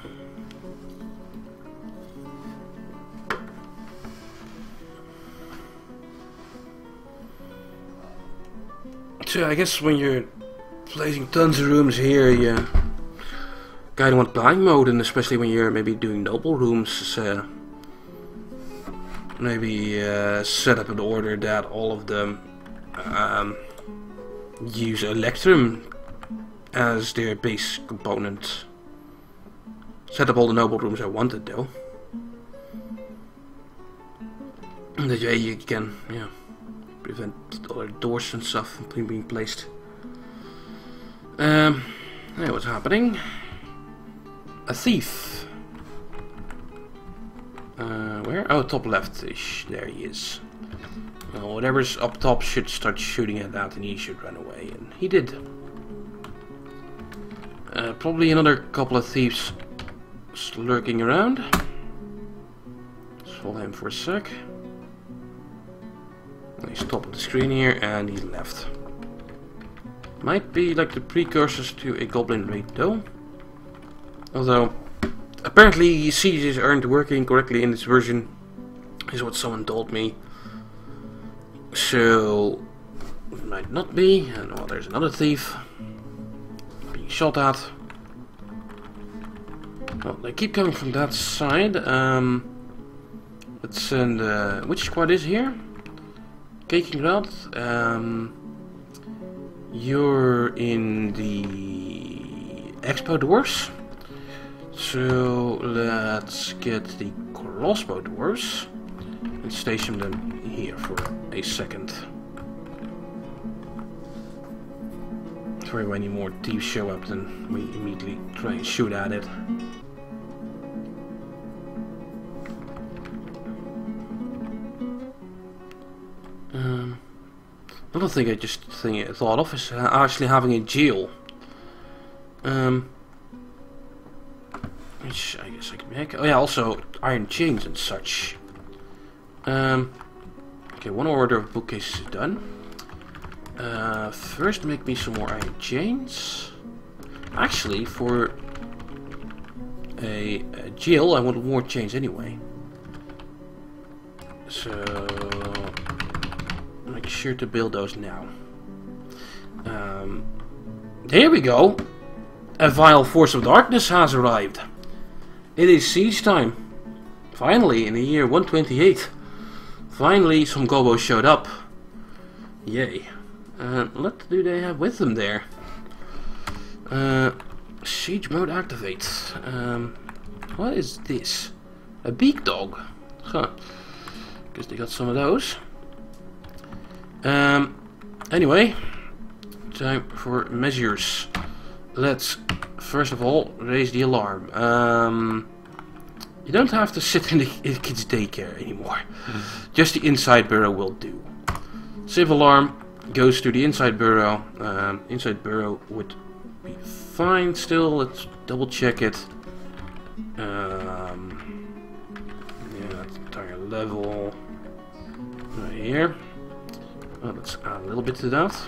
So I guess when you're placing tons of rooms here, you kind of want blind mode, and especially when you're maybe doing noble rooms, uh, maybe uh, set up an order that all of them um, use Electrum as their base component. Set up all the noble rooms I wanted though. That way you can, yeah, prevent other doors and stuff from being placed. Um, hey, what's happening? a thief. Uh, where? Oh, top left-ish. There he is. Well, whatever's up top should start shooting at that and he should run away. And he did. Uh, probably another couple of thieves lurking around. Let's follow him for a sec. He's top of the screen here and he left. Might be like the precursors to a goblin raid though. Although, apparently sieges aren't working correctly in this version, is what someone told me. So, it might not be. And well, there's another thief being shot at. Well, they keep coming from that side. Um, let's send. Uh, which squad is here? Kekingrad. Um, you're in the Expo Dwarfs. So let's get the crossbow doors and station them here for a second. Sorry when any more thieves show up then we immediately try and shoot at it. Um, another thing I just think, thought of is actually having a jail. Um, which I guess I can make. Oh yeah, also iron chains and such. Um, okay, one order of bookcases is done. Uh, first make me some more iron chains. Actually, for a, a jail, I want more chains anyway. So, make sure to build those now. Um, there we go. A vile force of darkness has arrived. It is siege time. Finally, in the year 128. Finally, some gobos showed up. Yay. Uh, what do they have with them there? Uh, siege mode activates. Um, what is this? A beak dog. Huh. Guess they got some of those. Um, anyway, time for measures. Let's first of all, raise the alarm. Um, you don't have to sit in the kids' daycare anymore. Just the inside burrow will do. Civ alarm goes to the inside burrow. Um, inside burrow would be fine still. Let's double check it. Um, yeah, entire level. Right here. Well, let's add a little bit to that.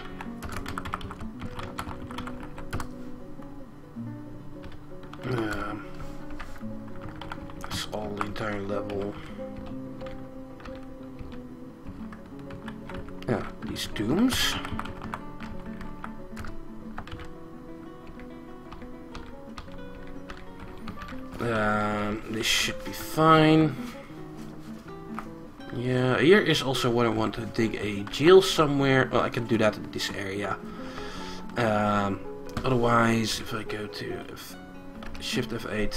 Um, it's all the entire level. Yeah, these tombs. Um, this should be fine. Yeah, here is also what I want to dig a jail somewhere. Well, I can do that in this area. Um, otherwise, if I go to Shift F8.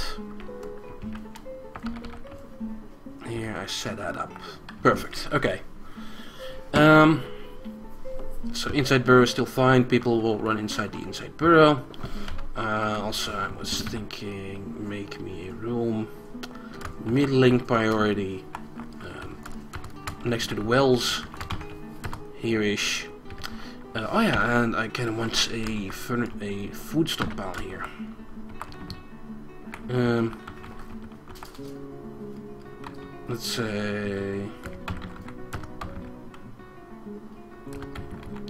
Here, I set that up. Perfect. Okay. Um, so inside burrow is still fine. People will run inside the inside burrow. Uh, also, I was thinking, make me a room, middling priority, um, next to the wells, here-ish. Uh, oh yeah, and I kind of want a, a food stockpile here. Um, let's say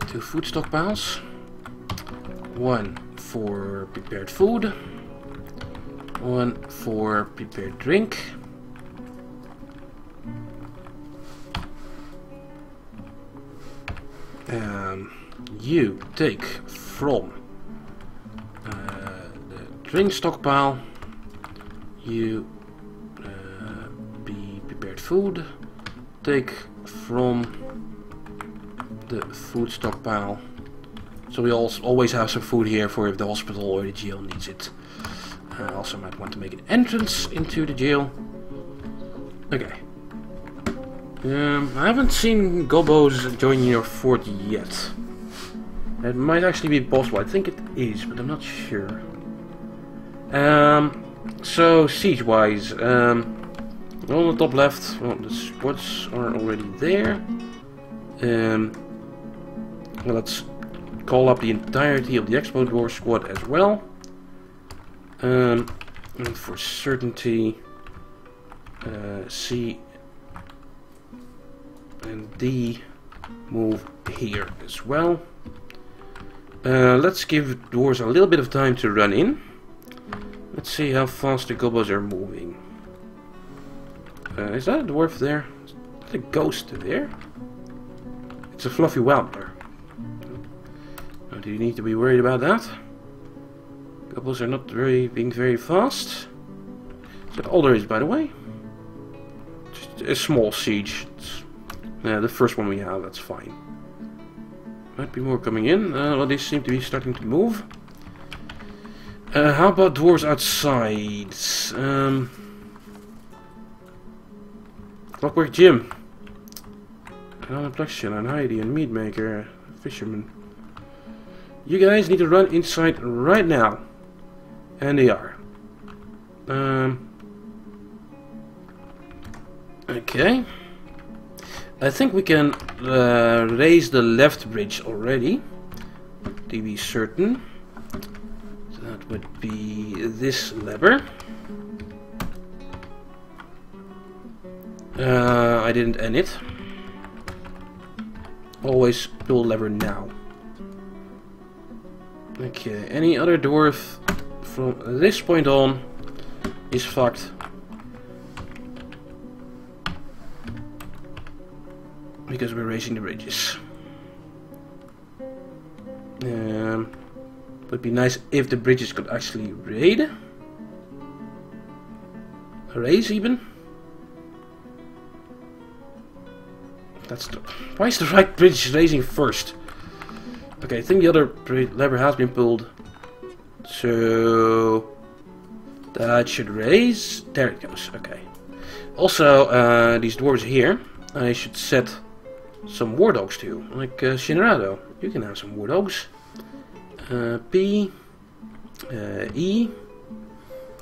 two food stockpiles. One for prepared food. One for prepared drink. Um, you take from uh, the drink stockpile you uh, be prepared food. Take from the food stockpile. So we always have some food here for if the hospital or the jail needs it. Uh, also might want to make an entrance into the jail. Okay. Um, I haven't seen gobos join your fort yet. It might actually be possible. I think it is but I'm not sure. Um, so siege-wise, um, on the top left, well, the squads are already there. Um, well, let's call up the entirety of the Expo Dwarf squad as well. Um, and for certainty, uh, C and D move here as well. Uh, let's give dwarves a little bit of time to run in. Let's see how fast the gobos are moving. Uh, is that a dwarf there? Is that a ghost there? It's a fluffy warbler. Oh, do you need to be worried about that? Gobos are not very being very fast. Is that all there is, by the way? Just a small siege. Yeah, the first one we have, that's fine. Might be more coming in. Uh, well, they seem to be starting to move. Uh, how about dwarves outside? Um, Clockwork Jim. Alan Plexion and Heidi and Meatmaker, Fisherman. You guys need to run inside right now. And they are. Um, okay. I think we can uh, raise the left bridge already. To be certain. That would be this lever. Uh, I didn't end it. Always pull lever now. Okay, any other dwarf from this point on is fucked. Because we're raising the bridges. Um, would be nice if the bridges could actually raid. Raise even. That's the, why is the right bridge raising first? Okay, I think the other lever has been pulled. So that should raise. There it goes. Okay. Also, uh, these dwarves here, I should set some war dogs to, like uh, Shinrado. You can have some war dogs. Uh, P, uh, E.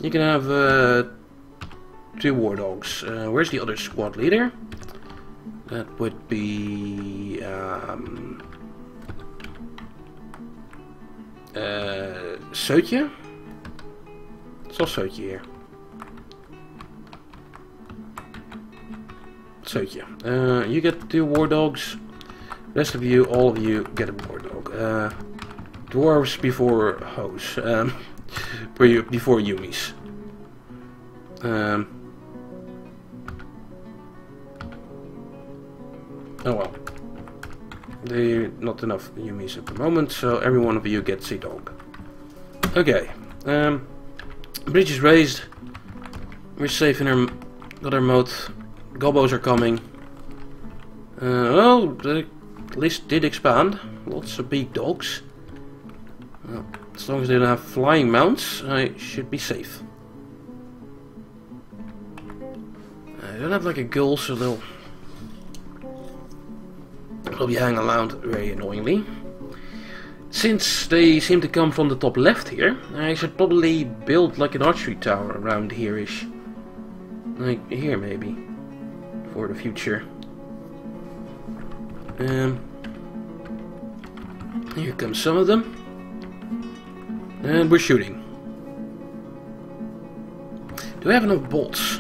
You can have uh, two war dogs. Uh, where's the other squad leader? That would be um, uh, Sootje. It's all Sootje here. Sootje. Uh, you get two war dogs. Rest of you, all of you, get a war dog. Dwarves before hoes. Um, before Yumis. Um, Oh well. They're not enough Yumis at the moment, so every one of you gets a dog. Okay. Um, bridge is raised. We're safe in our other mode. Gobos are coming. Uh, oh, the list did expand. Lots of big dogs. Well, as long as they don't have flying mounts, I should be safe. I don't have like a goal, so they'll will be hanging around very annoyingly. Since they seem to come from the top left here, I should probably build like an archery tower around here-ish. Like here maybe. For the future. Um, here come some of them. And we're shooting. Do we have enough bolts?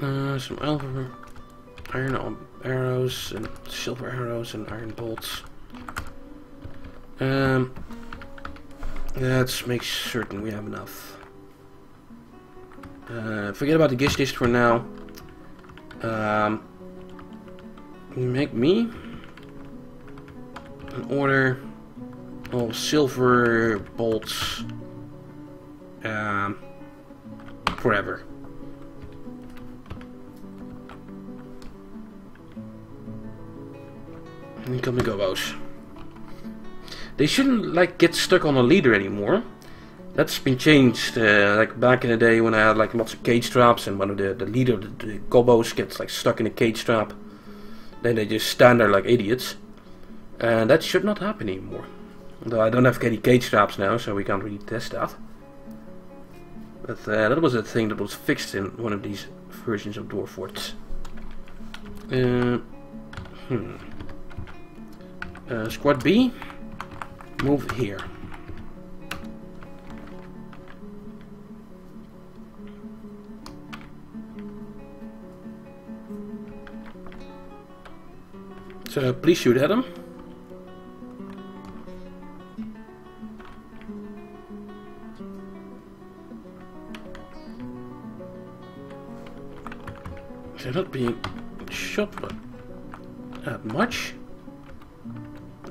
Uh, some alpha iron arrows and silver arrows and iron bolts. Um, let's make certain we have enough. Uh, forget about the gish dish for now. Um, make me an order of silver bolts um, forever. Incoming gobos. They shouldn't like get stuck on a leader anymore. That's been changed. Uh, like back in the day when I had like lots of cage traps, and one of the the leader, the, the gobos, gets like stuck in a cage trap, then they just stand there like idiots. And that should not happen anymore. Though I don't have any cage traps now, so we can't really test that. But uh, that was a thing that was fixed in one of these versions of Dwarf Fortress. Uh, hmm. Uh, squad B, move here. So please shoot at him. They're not being shot but that much.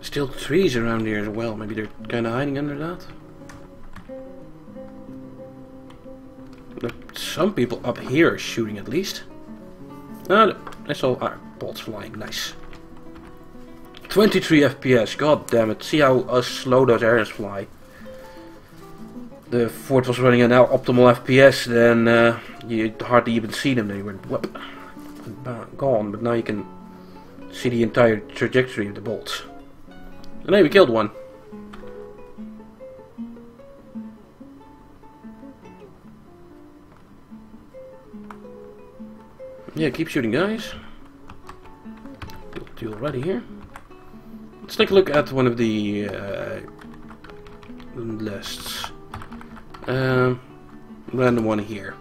Still trees around here as well. Maybe they're kind of hiding under that. But some people up here are shooting at least. Ah, I saw our bolts flying. Nice. 23 FPS. God damn it. See how uh, slow those arrows fly. The fort was running at now optimal FPS, then uh, you hardly even see them. They were whoop, gone, but now you can see the entire trajectory of the bolts. And hey, we killed one. Yeah, keep shooting, guys. Dual already here. Let's take a look at one of the uh, lists. Um, random one here.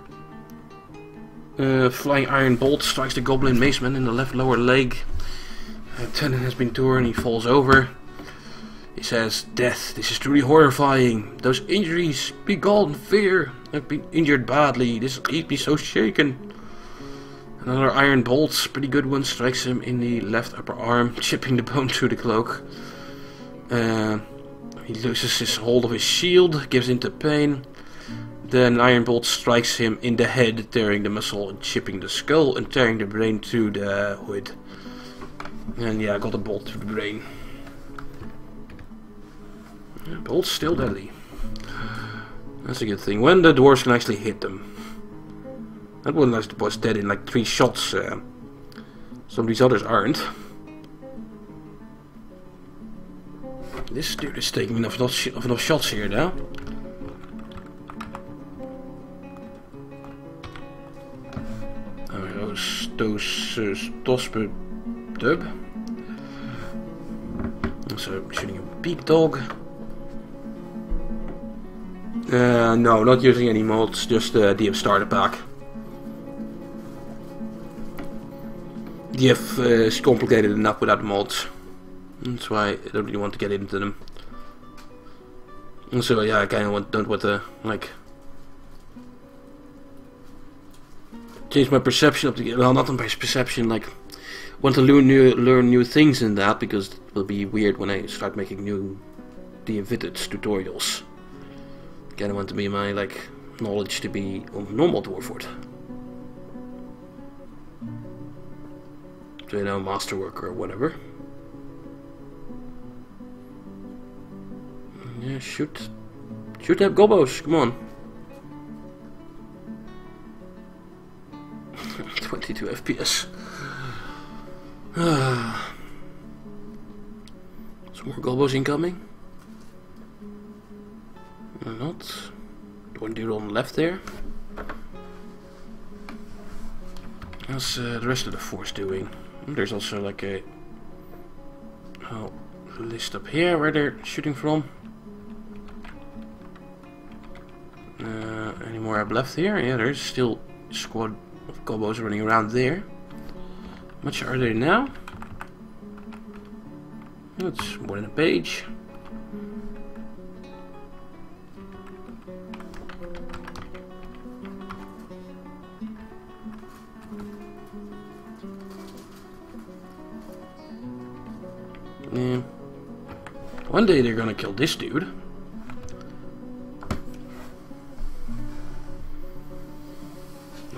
Uh, flying iron bolt strikes the goblin maceman in the left lower leg. A tendon has been torn, he falls over. He says, Death, this is truly horrifying. Those injuries, be gone, fear. I've been injured badly, this leaves me so shaken. Another iron bolt, pretty good one, strikes him in the left upper arm, chipping the bone through the cloak. Uh, he loses his hold of his shield, gives into pain. Then iron bolt strikes him in the head, tearing the muscle and chipping the skull and tearing the brain through the hood. And yeah, I got a bolt through the brain. Bolt's still deadly. That's a good thing. When the dwarves can actually hit them. That one last was dead in like three shots. Uh, some of these others aren't. This dude is taking enough, enough shots here now. Uh, dub. So shooting a big dog. Uh, no, not using any mods, just the uh, DM starter pack. DF uh, is complicated enough without mods. That's why I don't really want to get into them. So yeah, I kind of want, don't want to like change my perception of the well, not my perception, like want to learn new learn new things in that because it will be weird when I start making new the Vintage tutorials. Kind of want to be my like knowledge to be on normal Dwarf Fort. So you know, masterwork or whatever. Mm, yeah, shoot. Shoot that gobos, come on. 22 FPS. Some more gobos incoming. Or not. One dude on the left there. How's uh, the rest of the force doing? There's also like a oh, list up here where they're shooting from. Uh, any more have left here? Yeah, there's still squad gobos running around there. How much are there now? That's more than a page. Yeah. One day they're gonna kill this dude.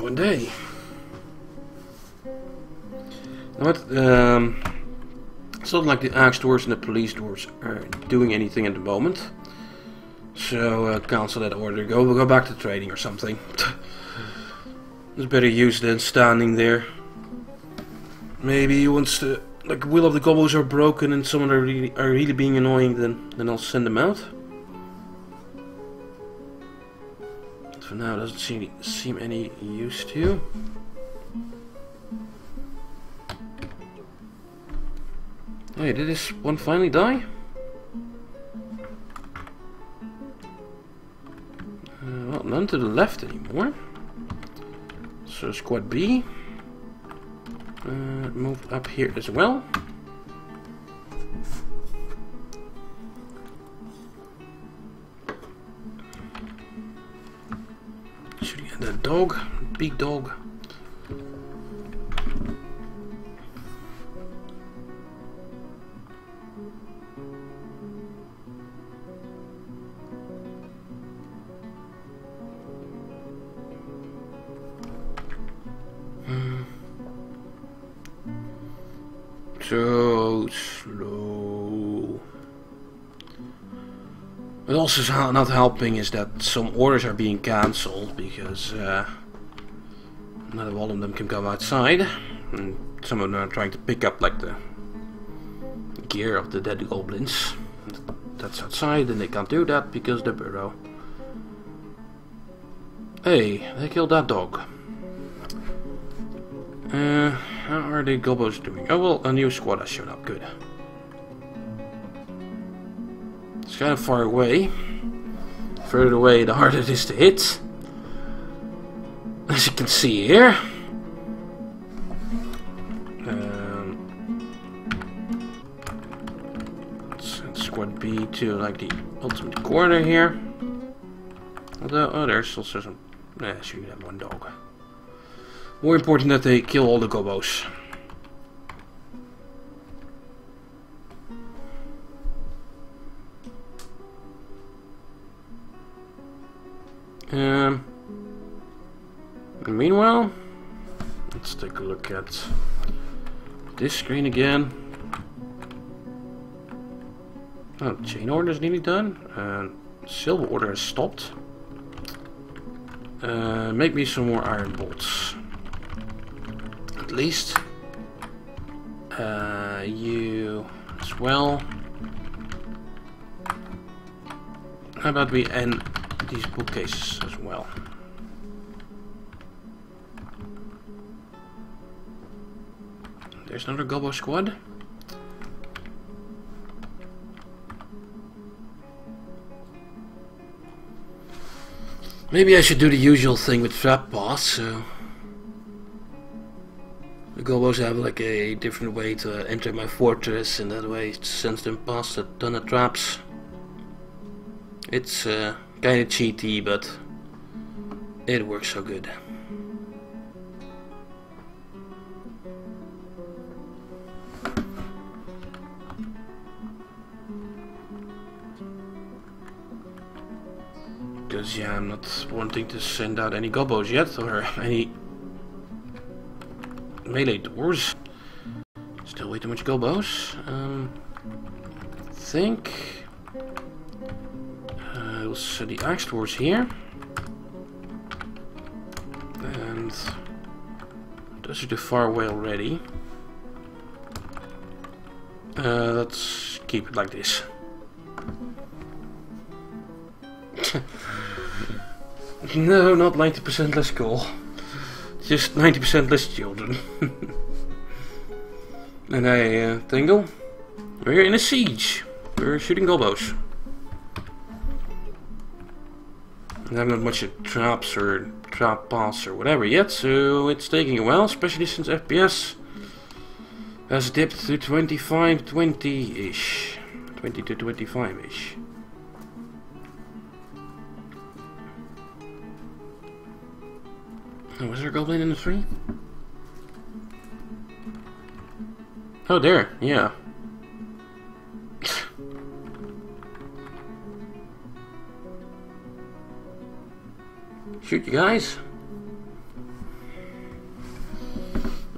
One day. What? Um, it's not like the Axe doors and the police doors are doing anything at the moment. So uh, cancel that order. Go, we'll go back to trading or something. It's better use than standing there. Maybe he wants to like will of the gobos are broken and someone are really are really being annoying, then then I'll send them out. For now, it doesn't seem seem any use to. you. Hey, did this one finally die? Uh, well, none to the left anymore. So squad B. Uh, move up here as well. At that dog, big dog. Hmm. So slow. But also not helping is that some orders are being cancelled because uh, not all of them can go outside. And some of them are trying to pick up like the gear of the dead goblins. That's outside and they can't do that because the burrow. Hey, they killed that dog. Uh, how are the gobos doing? Oh well, a new squad has showed up, good. It's kind of far away. Further away, the harder it is to hit. As you can see here. Um, squad B to like the ultimate corner here. Although, oh, there's also some... Yeah, shooting at one dog. More important that they kill all the gobos. Um, meanwhile, let's take a look at this screen again. Oh, chain order is nearly done. And silver order has stopped. Uh, make me some more iron bolts. At least. Uh, you as well. How about we end these bookcases as well? There's another Gobo squad. Maybe I should do the usual thing with trap boss, so... The Gobos have like a different way to enter my fortress and that way it sends them past a ton of traps. It's uh, kinda cheaty, but it works so good. Because yeah, I'm not wanting to send out any gobos yet, or any melee doors. Still way too much gobos. Um, think set the axe doors here, and those are too far away already. Uh, let's keep it like this. no, not 90% less cool. Just 90% less children. and hey, uh, Tingle, we're in a siege. We're shooting gobos. I haven't got much of traps or trap pass or whatever yet, so it's taking a while, especially since FPS has dipped to 25, 20-ish. 20 to 25-ish. Oh, was there a goblin in the tree? Oh, there, yeah. Shoot, you guys.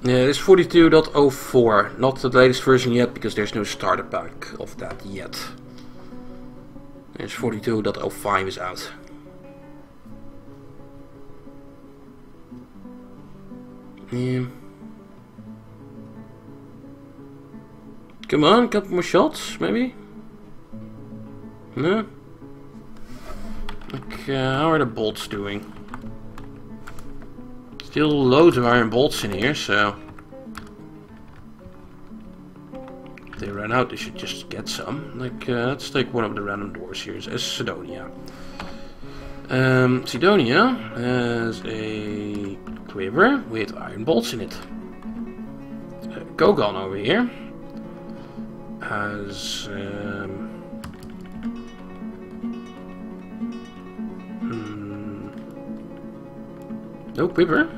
Yeah, it's 42.04, not the latest version yet, because there's no starter pack of that yet. It's 42.05 is out. Yeah. Come on, a couple more shots, maybe? No? Okay, how are the bolts doing? Still loads of iron bolts in here, so... If they run out, they should just get some. Like, uh, let's take one of the random doors here. It's Sidonia. Um, Sidonia has a quiver with iron bolts in it. Uh, Gogon over here has um, no quiver.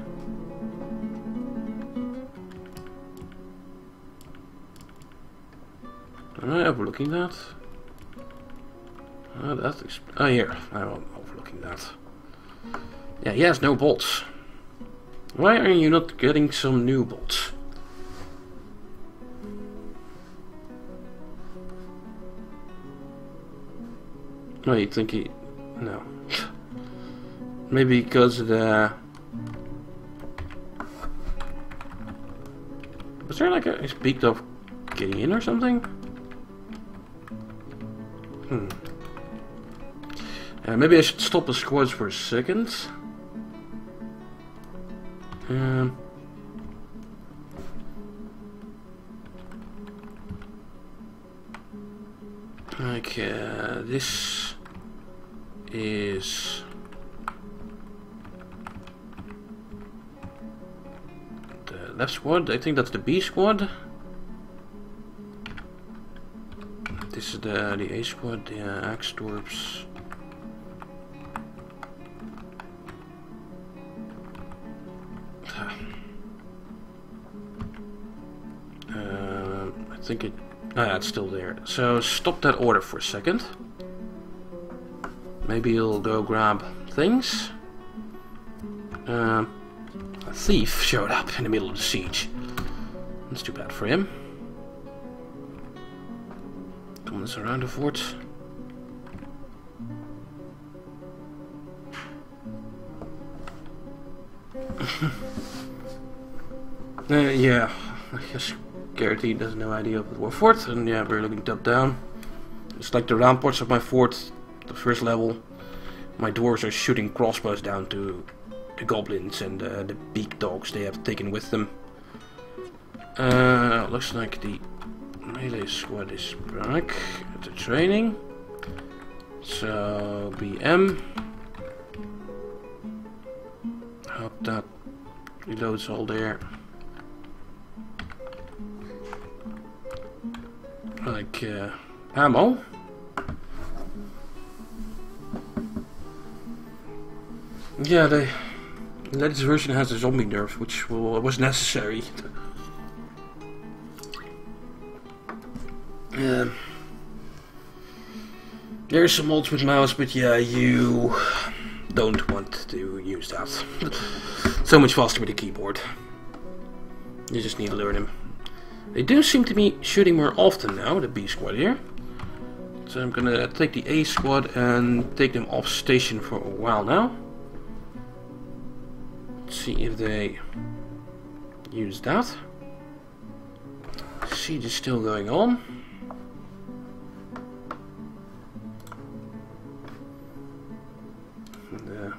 Am I overlooking that? Oh, that's oh here. I'm overlooking that. Yeah, he has no bolts. Why are you not getting some new bolts? No, you think he... No. Maybe because of uh, the... Was there like a... He speaked of getting in or something? Hmm. Uh, maybe I should stop the squads for a second. Um... Like, uh, this is left squad. I think that's the B squad. This is the the A squad, the uh, Axtorps. Uh, I think it. Ah, it's still there. So stop that order for a second. Maybe he'll go grab things. Uh, a thief showed up in the middle of the siege. That's too bad for him. Comes around the fort. uh, yeah, I guess Garrity has no idea of the fort, and yeah, we're looking top down. It's like the ramparts of my fort the first level, my dwarves are shooting crossbows down to the goblins and uh, the beak dogs they have taken with them. Uh, looks like the melee squad is back at the training. So, BM. Hope that reloads all there. Like, uh, ammo. Yeah, the latest version has a zombie nerf, which was necessary. Um, yeah. There's some ultimate mouse, but yeah, you don't want to use that. so much faster with the keyboard. You just need to learn them. They do seem to be shooting more often now, the B squad here. So I'm gonna take the A squad and take them off station for a while now see if they use that. Siege is still going on. And, uh,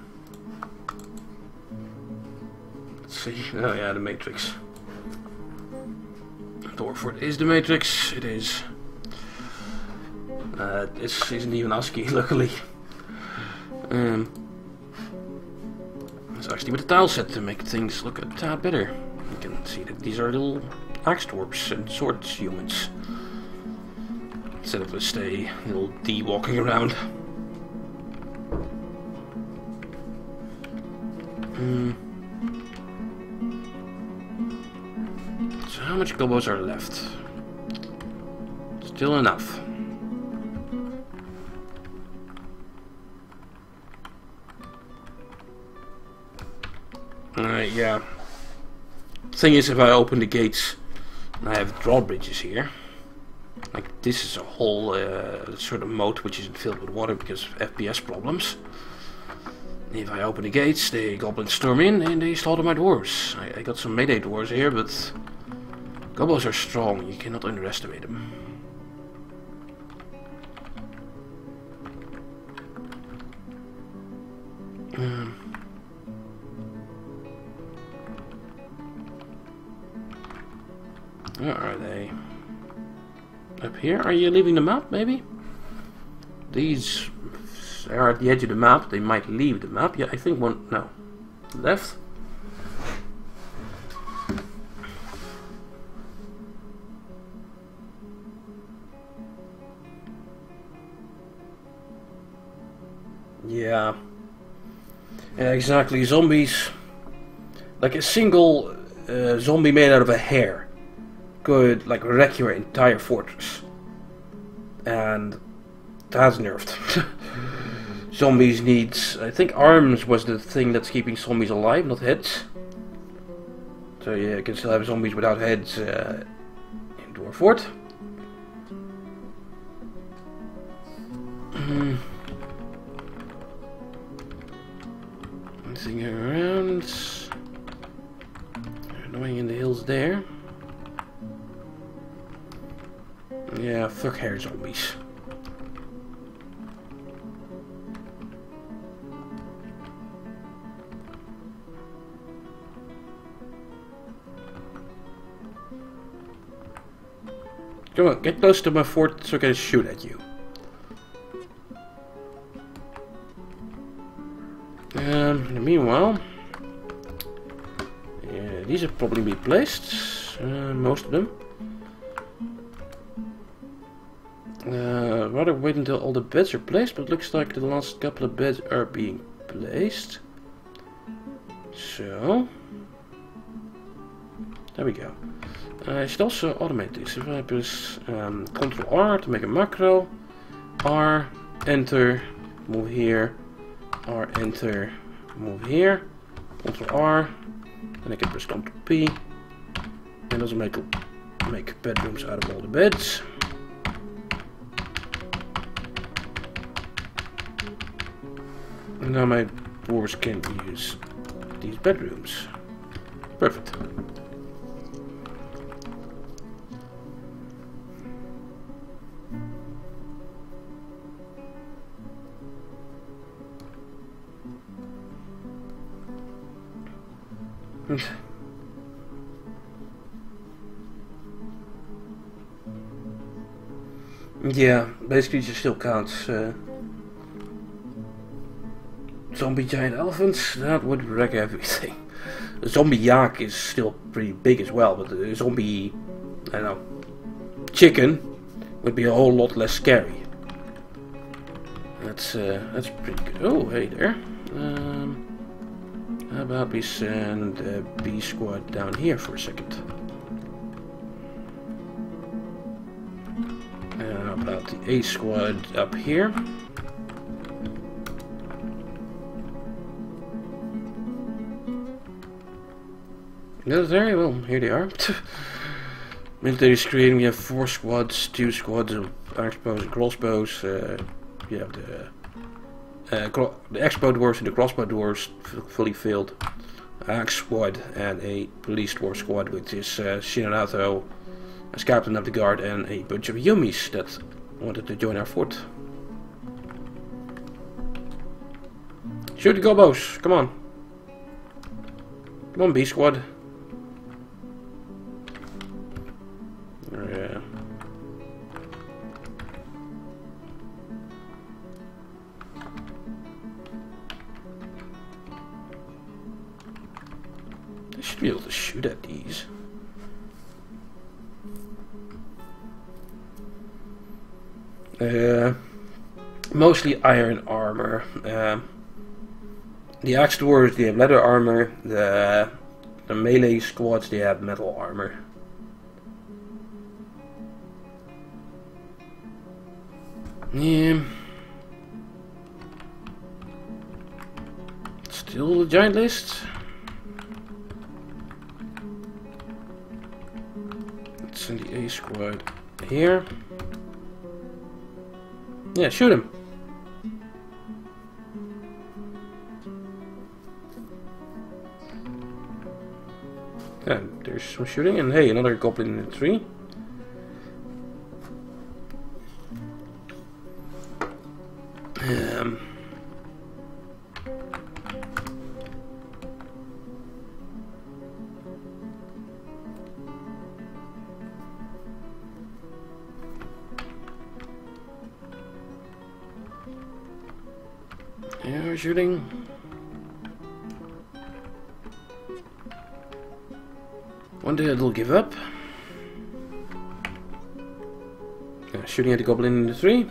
let's see. Oh yeah, the Matrix. Dwarf Fort is the Matrix. It is. Uh, this isn't even ASCII, luckily. Um, actually with the tile set to make things look a tad better. You can see that these are little Axtorps and swords humans. Instead of just a little D walking around. Hmm. So how much gobos are left? Still enough. Yeah. Thing is, if I open the gates, I have drawbridges here. Like, this is a whole uh, sort of moat which isn't filled with water because of FPS problems. If I open the gates, the goblins storm in and they slaughter my dwarves. I, I got some melee dwarves here, but goblins are strong, you cannot underestimate them. Here? Are you leaving the map, maybe? These are at the edge of the map. They might leave the map. Yeah, I think one... No. Left? Yeah. Yeah, exactly. Zombies. Like a single uh, zombie made out of a hair could like wreck your entire fortress. And that's nerfed. zombies needs I think arms was the thing that's keeping zombies alive, not heads. So yeah, you can still have zombies without heads uh, in Dwarf Fort. Hmm. Anything around? Annoying in the hills there. Yeah, fuck hair zombies. Come on, get close to my fort so I can shoot at you. Um, meanwhile, yeah, these have probably been placed, uh, most of them. Uh, rather wait until all the beds are placed, but looks like the last couple of beds are being placed. So, there we go. Uh, I should also automate this. If I press um, Ctrl R to make a macro, R, enter, move here, R, enter, move here, Ctrl R, and I can press Ctrl P, and also make, make bedrooms out of all the beds. And now my dwarves can use these bedrooms. Perfect. yeah, basically you still can't uh, zombie giant elephants, that would wreck everything. The zombie yak is still pretty big as well, but the zombie, I don't know, chicken would be a whole lot less scary. That's uh, that's pretty good. Oh, hey there. Um, how about we send the B squad down here for a second? And how about the A squad up here? Military? Well, here they are. Military screen, we have four squads, two squads of exposed and crossbows. Uh, you have the uh, the expo and the crossbow dwarves fully filled. Axe squad and a police dwarf squad, which is uh, Shinanato as captain of the guard and a bunch of yummies that wanted to join our fort. Shoot the gobos, come on. Come on, B squad. Shoot at these. Uh, mostly iron armor. Uh, the axe dwarves they have leather armor. The the melee squads they have metal armor. Yeah. Still the giant list. Send the A squad here. Yeah, shoot him. And there's some shooting, and hey, another goblin in the tree. Um, yeah, we're shooting. One day it'll give up. Yeah, shooting at the goblin in the tree.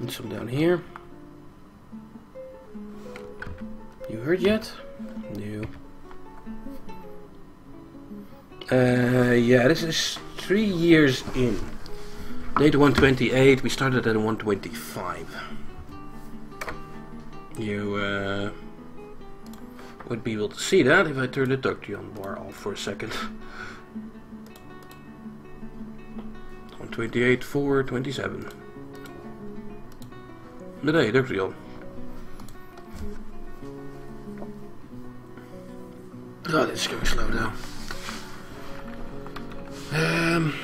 And some down here. You heard yet? No. Uh, yeah, this is three years in. Date 128, we started at 125. You uh, would be able to see that if I turn the Doctrion bar off for a second. 128, 4, 27. But hey, Doctrion. Oh, this is going slow down. Um,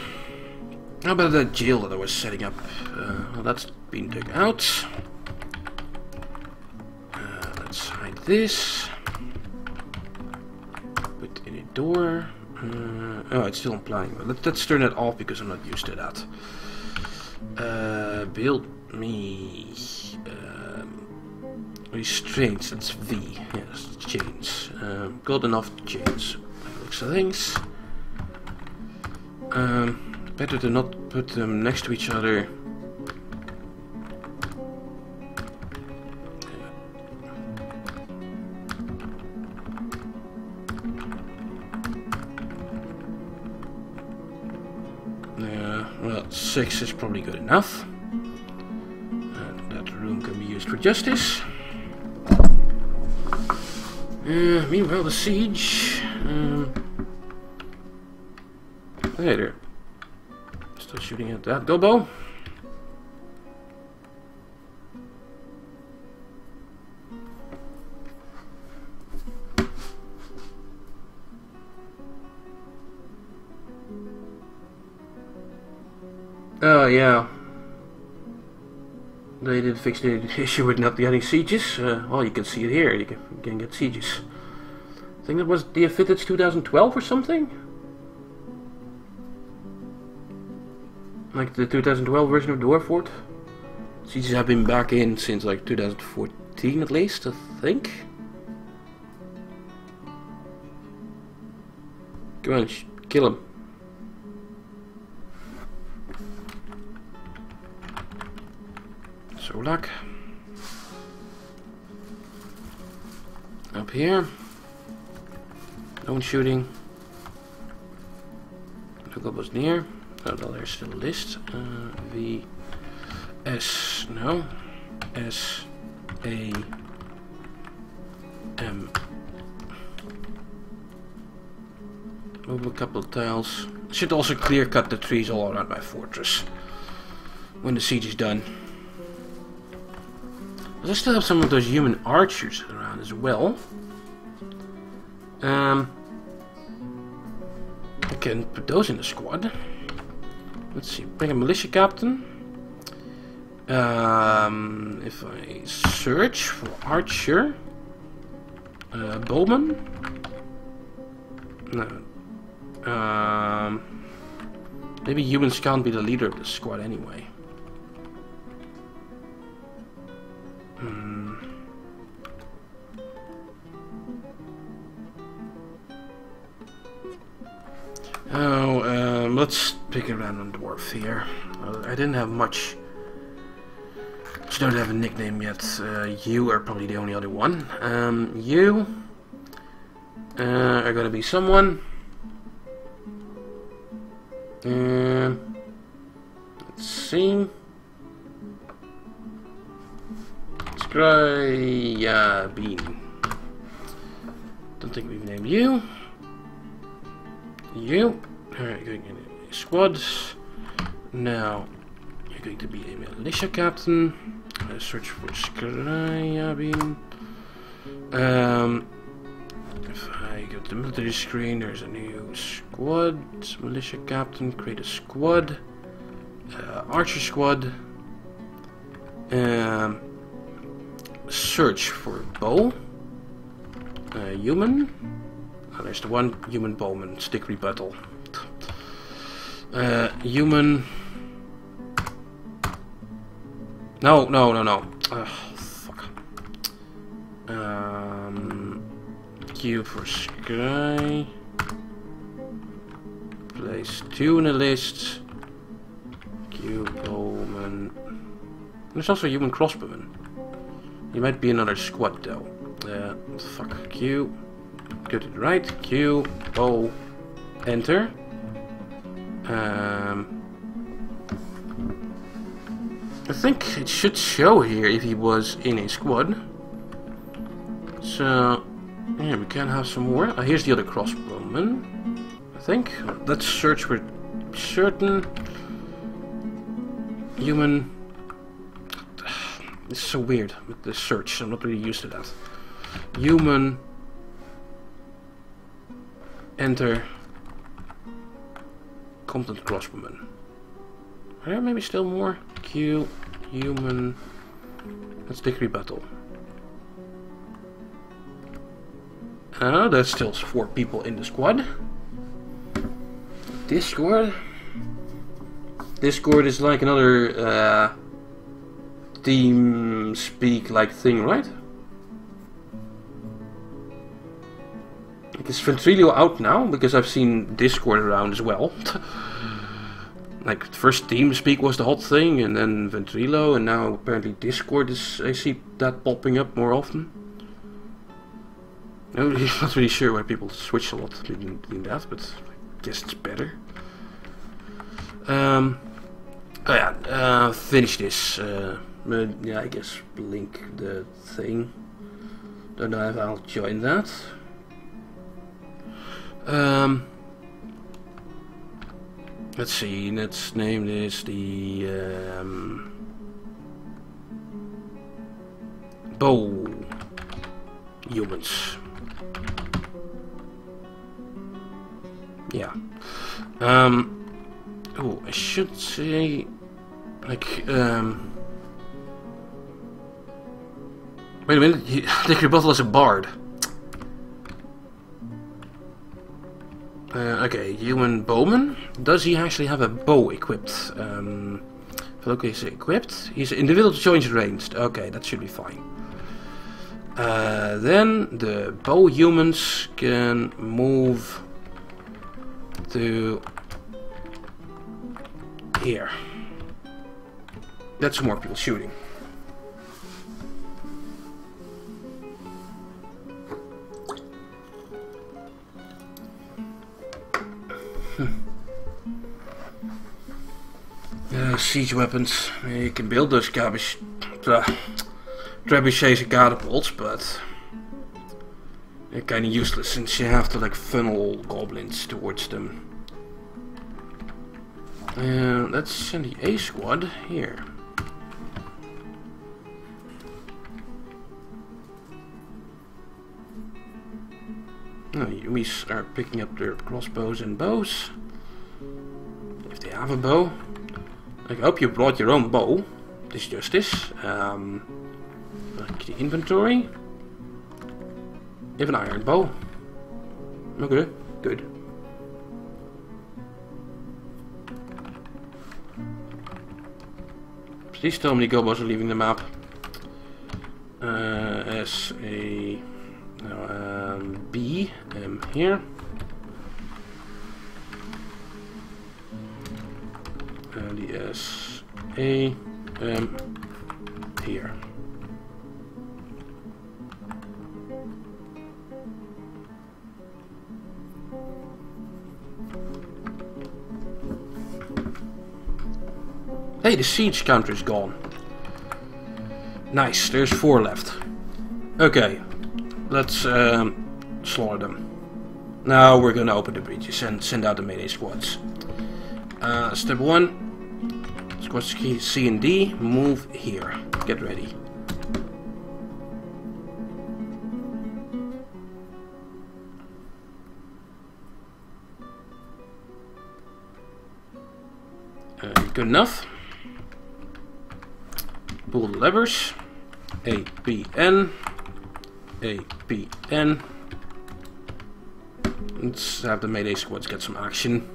how about that jail that I was setting up? Uh, well, that's been taken out. Uh, let's hide this. Put in a door. Uh, oh, it's still implying. Let, let's turn it off because I'm not used to that. Uh, build me. Um, restraints. That's V. Yes, chains. Um, got enough chains. Looks of things. Um, better to not put them next to each other. Yeah, well, six is probably good enough. And that room can be used for justice. Uh, meanwhile, the siege. Um. Still shooting at that Gobo. Oh, yeah. They did fix the issue with not getting sieges. Uh, well, you can see it here. You can, you can get sieges. I think that was the Vintage 2012 or something? Like the 2012 version of Dwarf Fort. Sieges have been back in since like 2014 at least, I think. Come on, kill him. So luck. Up here. No shooting. Look up was near. Well, there's the list. Uh, S no S A M. Move a couple of tiles. Should also clear cut the trees all around my fortress when the siege is done. But I still have some of those human archers around as well. Um, I can put those in the squad. Let's see, bring a militia captain. Um, if I search for archer, uh, bowman. No. Um, maybe humans can't be the leader of the squad anyway. Hmm. Oh, um, let's pick a random dwarf here. Uh, I didn't have much. You don't have a nickname yet. Uh, you are probably the only other one. Um, you uh, are gonna be someone. Um, let's see. Bean. Don't think we've named you. You. Alright, going in squads. Now, you're going to be a militia captain. Search for Scriabin. Um, if I go to the military screen, there's a new squad. Militia captain, create a squad. Uh, archer squad. Um, search for bow. Uh, human. There's the one human bowman, stick rebuttal. Uh, human. No, no, no, no. Ugh, fuck. Um, Q for Sky. Place two in the list. Q Bowman. There's also human crossbowman. He might be another squad though. Uh, fuck. Q. Right. Q. O. Enter. Um, I think it should show here if he was in a squad. So, yeah, we can have some more. Oh, here's the other crossbowman. I think. Let's search for certain human. It's so weird with the search. I'm not really used to that. Human. Enter. Content crossbowman. Are there maybe still more? Q, human. Let's take rebuttal. Uh, there's still four people in the squad. Discord. Discord is like another uh, team speak like thing, right? Like is Ventrilo out now? Because I've seen Discord around as well. like first TeamSpeak was the hot thing, and then Ventrilo, and now apparently Discord is. I see that popping up more often. I'm not really sure why people switch a lot between, that, but I guess it's better. Um, oh yeah, uh, finish this. Uh, yeah, I guess link the thing. Don't know if I'll join that. Um, let's see, let's name this the um, Bow Humans. Yeah. Um, oh, I should say, like, um, wait a minute, Dick Rebuttal is a bard. Uh, okay, human bowman. Does he actually have a bow equipped? Um, okay, is equipped. He's individual choice ranged. Okay, that should be fine. Uh, then the bow humans can move to here. That's more people shooting. Uh, siege weapons. You can build those garbage, uh, trebuchets and catapults, but they're kind of useless since you have to like funnel goblins towards them. Uh, let's send the A squad here. We are picking up their crossbows and bows. If they have a bow. I hope you brought your own bow. This justice. Um, like the inventory. You have an iron bow. Okay, good. Please tell me the gobos are leaving the map. Here. And the S, A, M here. Hey, the siege counter is gone. Nice, there's four left. Okay, let's um, slaughter them. Now we're gonna open the breaches and send out the melee squads. Uh, step one, squads key C and D, move here. Get ready. Uh, good enough. Pull the levers. A, B, N. A, B, N. Let's have the melee squads get some action.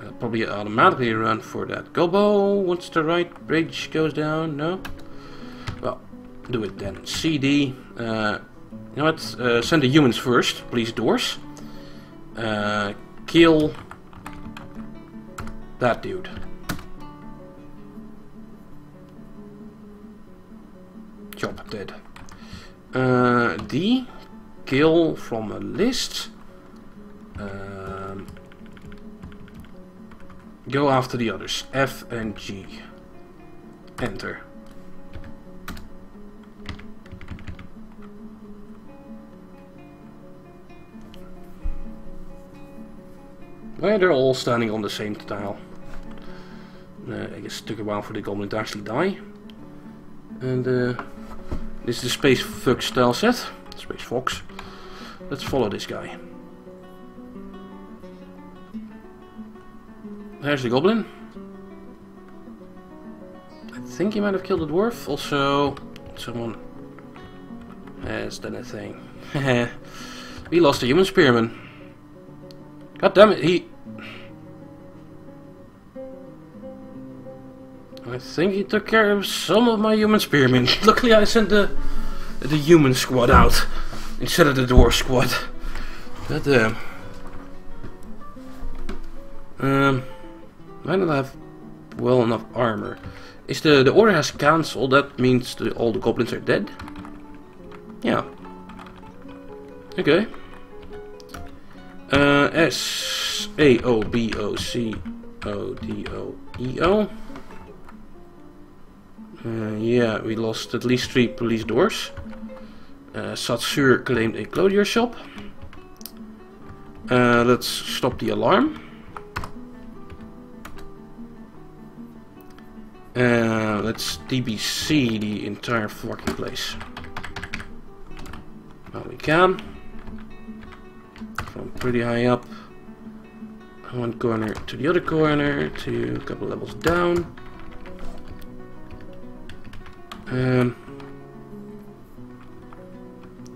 I'll probably automatically run for that Gobo once the right bridge goes down. No? Well, do it then. CD. Uh, you know what? Uh, send the humans first. Police doors. Uh, kill that dude. Job dead. Uh, D. Kill from a list. Um, go after the others. F and G. Enter. Well, they're all standing on the same tile. Uh, I guess it took a while for the goblin to actually die. And uh, this is the Space Fox style set. Space Fox. Let's follow this guy. There's the goblin. I think he might have killed the dwarf. Also, someone has done a thing. we lost a human spearman. God damn it, he... I think he took care of some of my human spearmen. Luckily I sent the the human squad out instead of the dwarf squad. God damn. Um, I don't have well enough armor. Is the the order has cancelled? That means the, all the goblins are dead. Yeah. Okay. Uh, S A O B O C O D O E O. Uh, yeah, we lost at least three police doors. Uh, Satsur claimed a clothier shop. Uh, let's stop the alarm. Uh, let's DBC the entire fucking place. Well, we can. From pretty high up. One corner to the other corner, to a couple levels down. Um,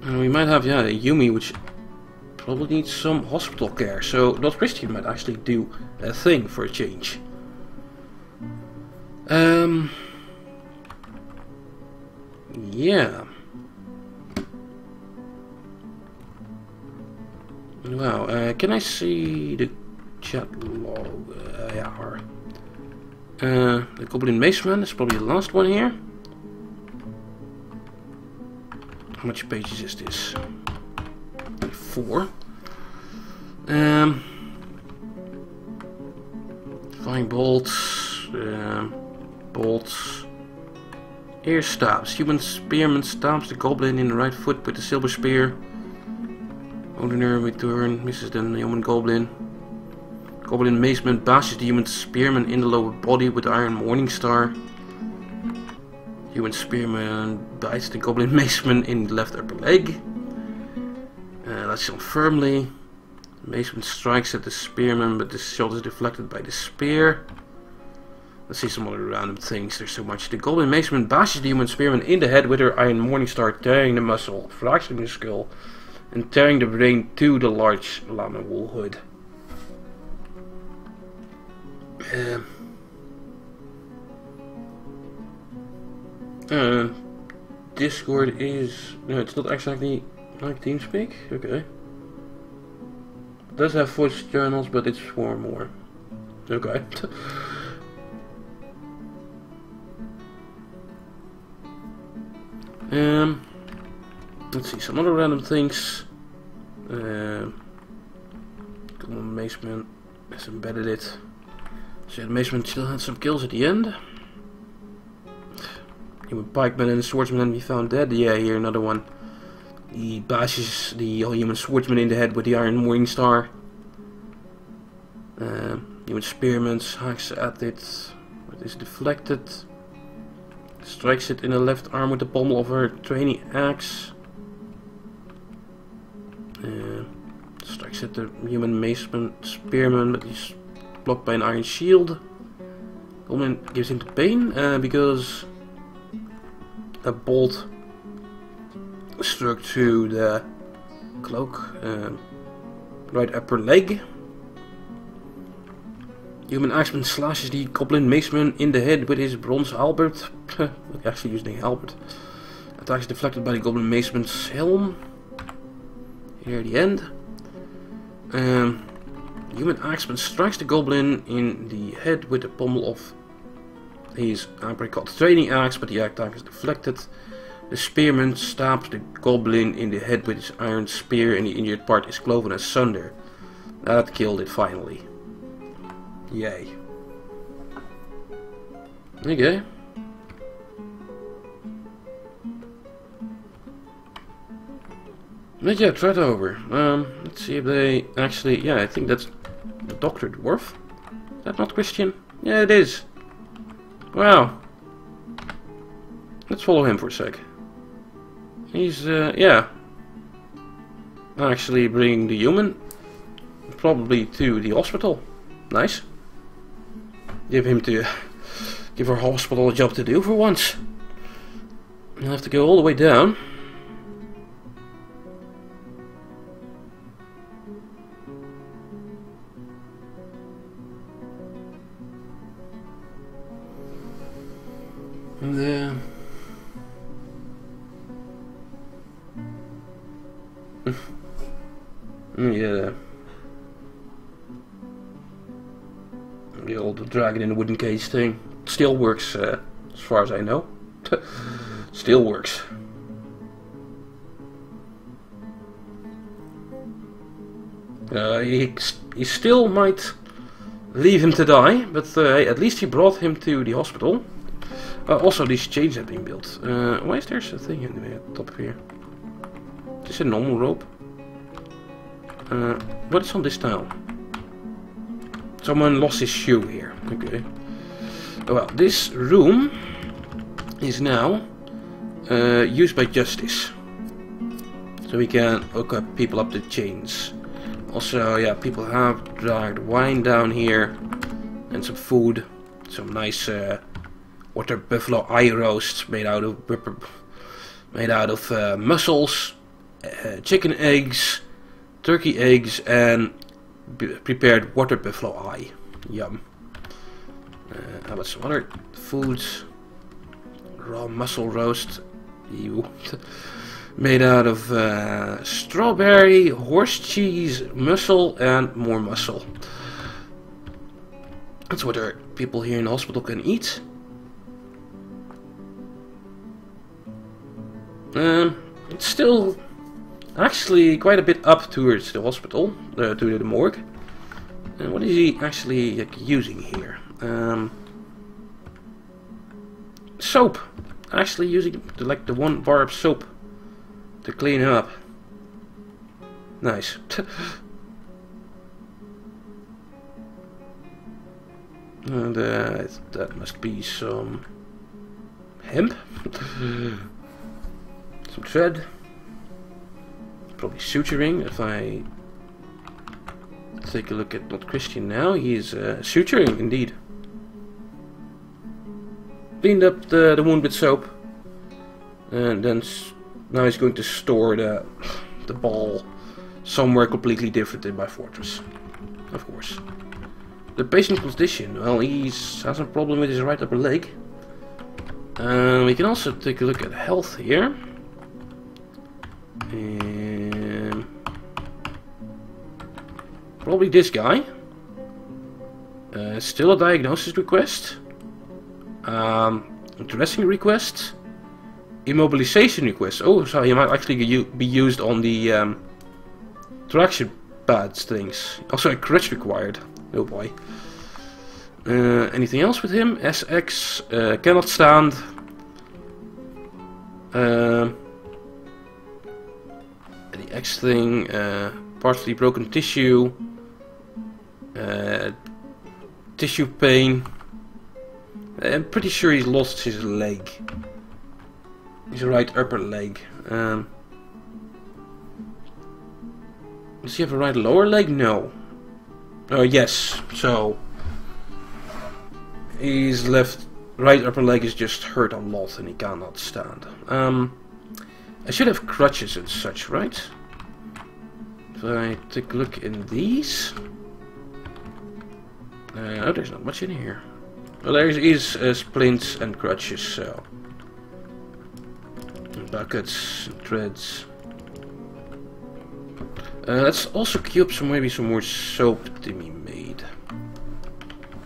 and we might have, yeah, Yumi, which probably needs some hospital care. So Dot Christian might actually do a thing for a change. Um, yeah. Wow, uh, can I see the chat log? Uh, yeah, or, uh, the Goblin Maceman is probably the last one here. How much pages is this? Four. Um, flying bolts, um, bolts, ear stops. Human spearman stabs the goblin in the right foot with the silver spear. Odiner return misses the human goblin. Goblin maceman bashes the human spearman in the lower body with iron morning star. Human spearman bites the goblin maceman in the left upper leg. Uh, that's shot firmly. Maceman strikes at the spearman, but the shot is deflected by the spear. Let's see some other random things. There's so much. The goblin maceman bashes the human spearman in the head with her iron morning star, tearing the muscle, fracturing the skull, and tearing the brain to the large llama wool hood. Um, Uh, Discord is... No, it's not exactly like TeamSpeak? Okay. It does have voice channels, but it's for more. Okay. um, let's see, some other random things. Uh, come on, Maceman has embedded it. So Maceman still had some kills at the end. Human pikeman and the swordsman be found dead. Yeah, here another one. He bashes the all-human swordsman in the head with the iron morning star. Uh, human spearman hacks at it, but is deflected. Strikes it in the left arm with the pommel of her training axe. Uh, at the human maceman spearman, but he's blocked by an iron shield. Goblin gives him the pain uh, because a bolt struck through the cloak, uh, right upper leg. Human Axeman slashes the Goblin Maceman in the head with his bronze halberd. actually using halberd. Attack is deflected by the Goblin Maceman's helm. Here at the end. Um, human Axeman strikes the Goblin in the head with the pommel of his apricot training axe, but the attack is deflected. The spearman stabs the goblin in the head with his iron spear and the injured part is cloven asunder. That killed it finally. Yay. Okay. But yeah, try it over. Um, let's see if they actually... Yeah, I think that's the Doctor Dwarf. Is that not Christian? Yeah, it is. Wow. Let's follow him for a sec. He's, uh, yeah. Actually bringing the human probably to the hospital. Nice. Give him to... Give our hospital a job to do for once. You'll have to go all the way down. Wooden cage thing. Still works, uh, as far as I know. Still works. Uh, he, he still might leave him to die, but uh, at least he brought him to the hospital. Uh, also, these chains have been built. Uh, why is there a thing in the top here? Is this a normal rope? Uh, what is on this tile? Someone lost his shoe here. Okay. Well, this room is now uh, used by Justice. So we can hook up people up the chains. Also, yeah, people have dragged wine down here. And some food. Some nice uh, water buffalo eye roasts made out of made out of uh, mussels, uh, chicken eggs, turkey eggs, and prepared water buffalo eye. Yum. Uh, how about some other foods? Raw mussel roast. Ew. Made out of uh, strawberry, horse cheese, mussel, and more mussel. That's what our people here in the hospital can eat. Um, it's still actually quite a bit up towards the hospital, uh, to the morgue. And what is he actually like, using here? Um, soap. Actually using the, like the one bar of soap to clean him up. Nice. and uh, that must be some hemp. some thread probably suturing if I take a look at not Christian now. He's uh, suturing indeed. Cleaned up the, the wound with soap. And then now he's going to store the, the ball somewhere completely different in my fortress. Of course. The patient condition, well, he has a problem with his right upper leg. And we can also take a look at health here. Um, probably this guy. Uh, still a diagnosis request. Um, dressing request. Immobilization request. Oh, so he might actually be used on the um, traction pads things. Also a crutch required. Oh boy. Uh, anything else with him? SX uh, cannot stand. Uh, thing, uh, partially broken tissue, uh, tissue pain. I'm pretty sure he's lost his leg. His right upper leg. Um, Does he have a right lower leg? No. Oh, yes. So, his left, right upper leg is just hurt a lot and he cannot stand. Um, I should have crutches and such, right? I take a look in these... Uh, oh, there's not much in here. Well, there is uh, splints and crutches, so... buckets, threads. Uh, let's also queue up some maybe some more soap to be made.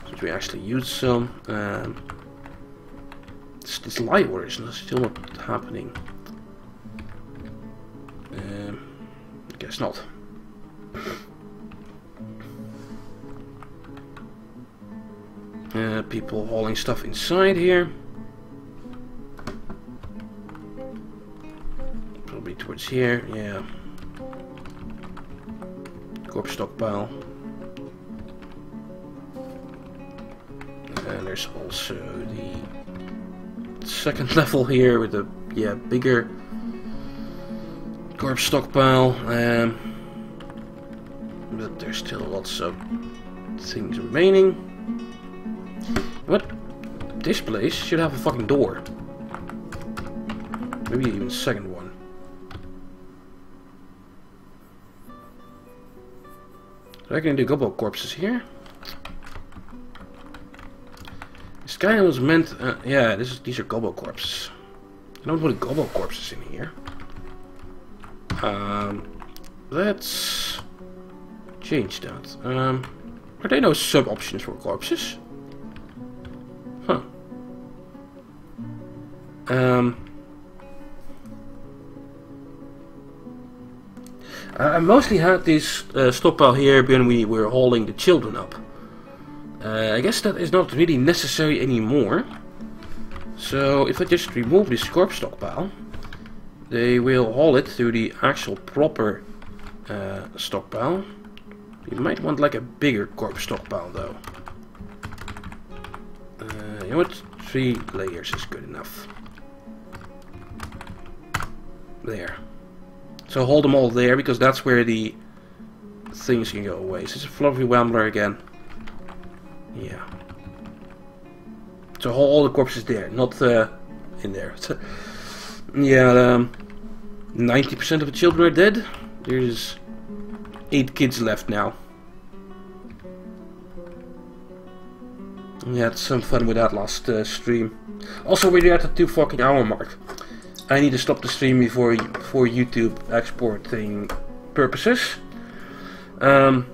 Since we actually used some. Um, this, this light order is still not happening. Um, guess not. Uh, people hauling stuff inside here. Probably towards here, yeah. Corpse stockpile. And there's also the second level here with a yeah bigger corpse stockpile. Um, but there's still lots of things remaining. What? This place should have a fucking door. Maybe even a second one. So I can do gobbo corpses here. This guy was meant... Uh, yeah, this is, these are gobbo corpses. I don't put gobbo corpses in here. Um, let's change that. Um, are there no sub options for corpses? Huh. Um, I mostly had this uh, stockpile here when we were hauling the children up. Uh, I guess that is not really necessary anymore. So if I just remove this corpse stockpile, they will haul it to the actual proper uh, stockpile. You might want like a bigger corpse stockpile though. Uh, you know what? Three layers is good enough. There. So hold them all there because that's where the things can go away. So it's a fluffy wambler again. Yeah. So hold all the corpses there, not uh, in there. yeah, 90% um, of the children are dead. There's 8 kids left now. We had some fun with that last uh, stream. Also, we're at the 2 fucking hour mark. I need to stop the stream before for YouTube exporting purposes. Um,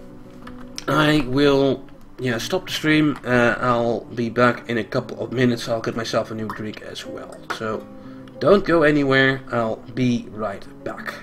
I will, yeah, stop the stream. Uh, I'll be back in a couple of minutes. I'll get myself a new drink as well. So, don't go anywhere. I'll be right back.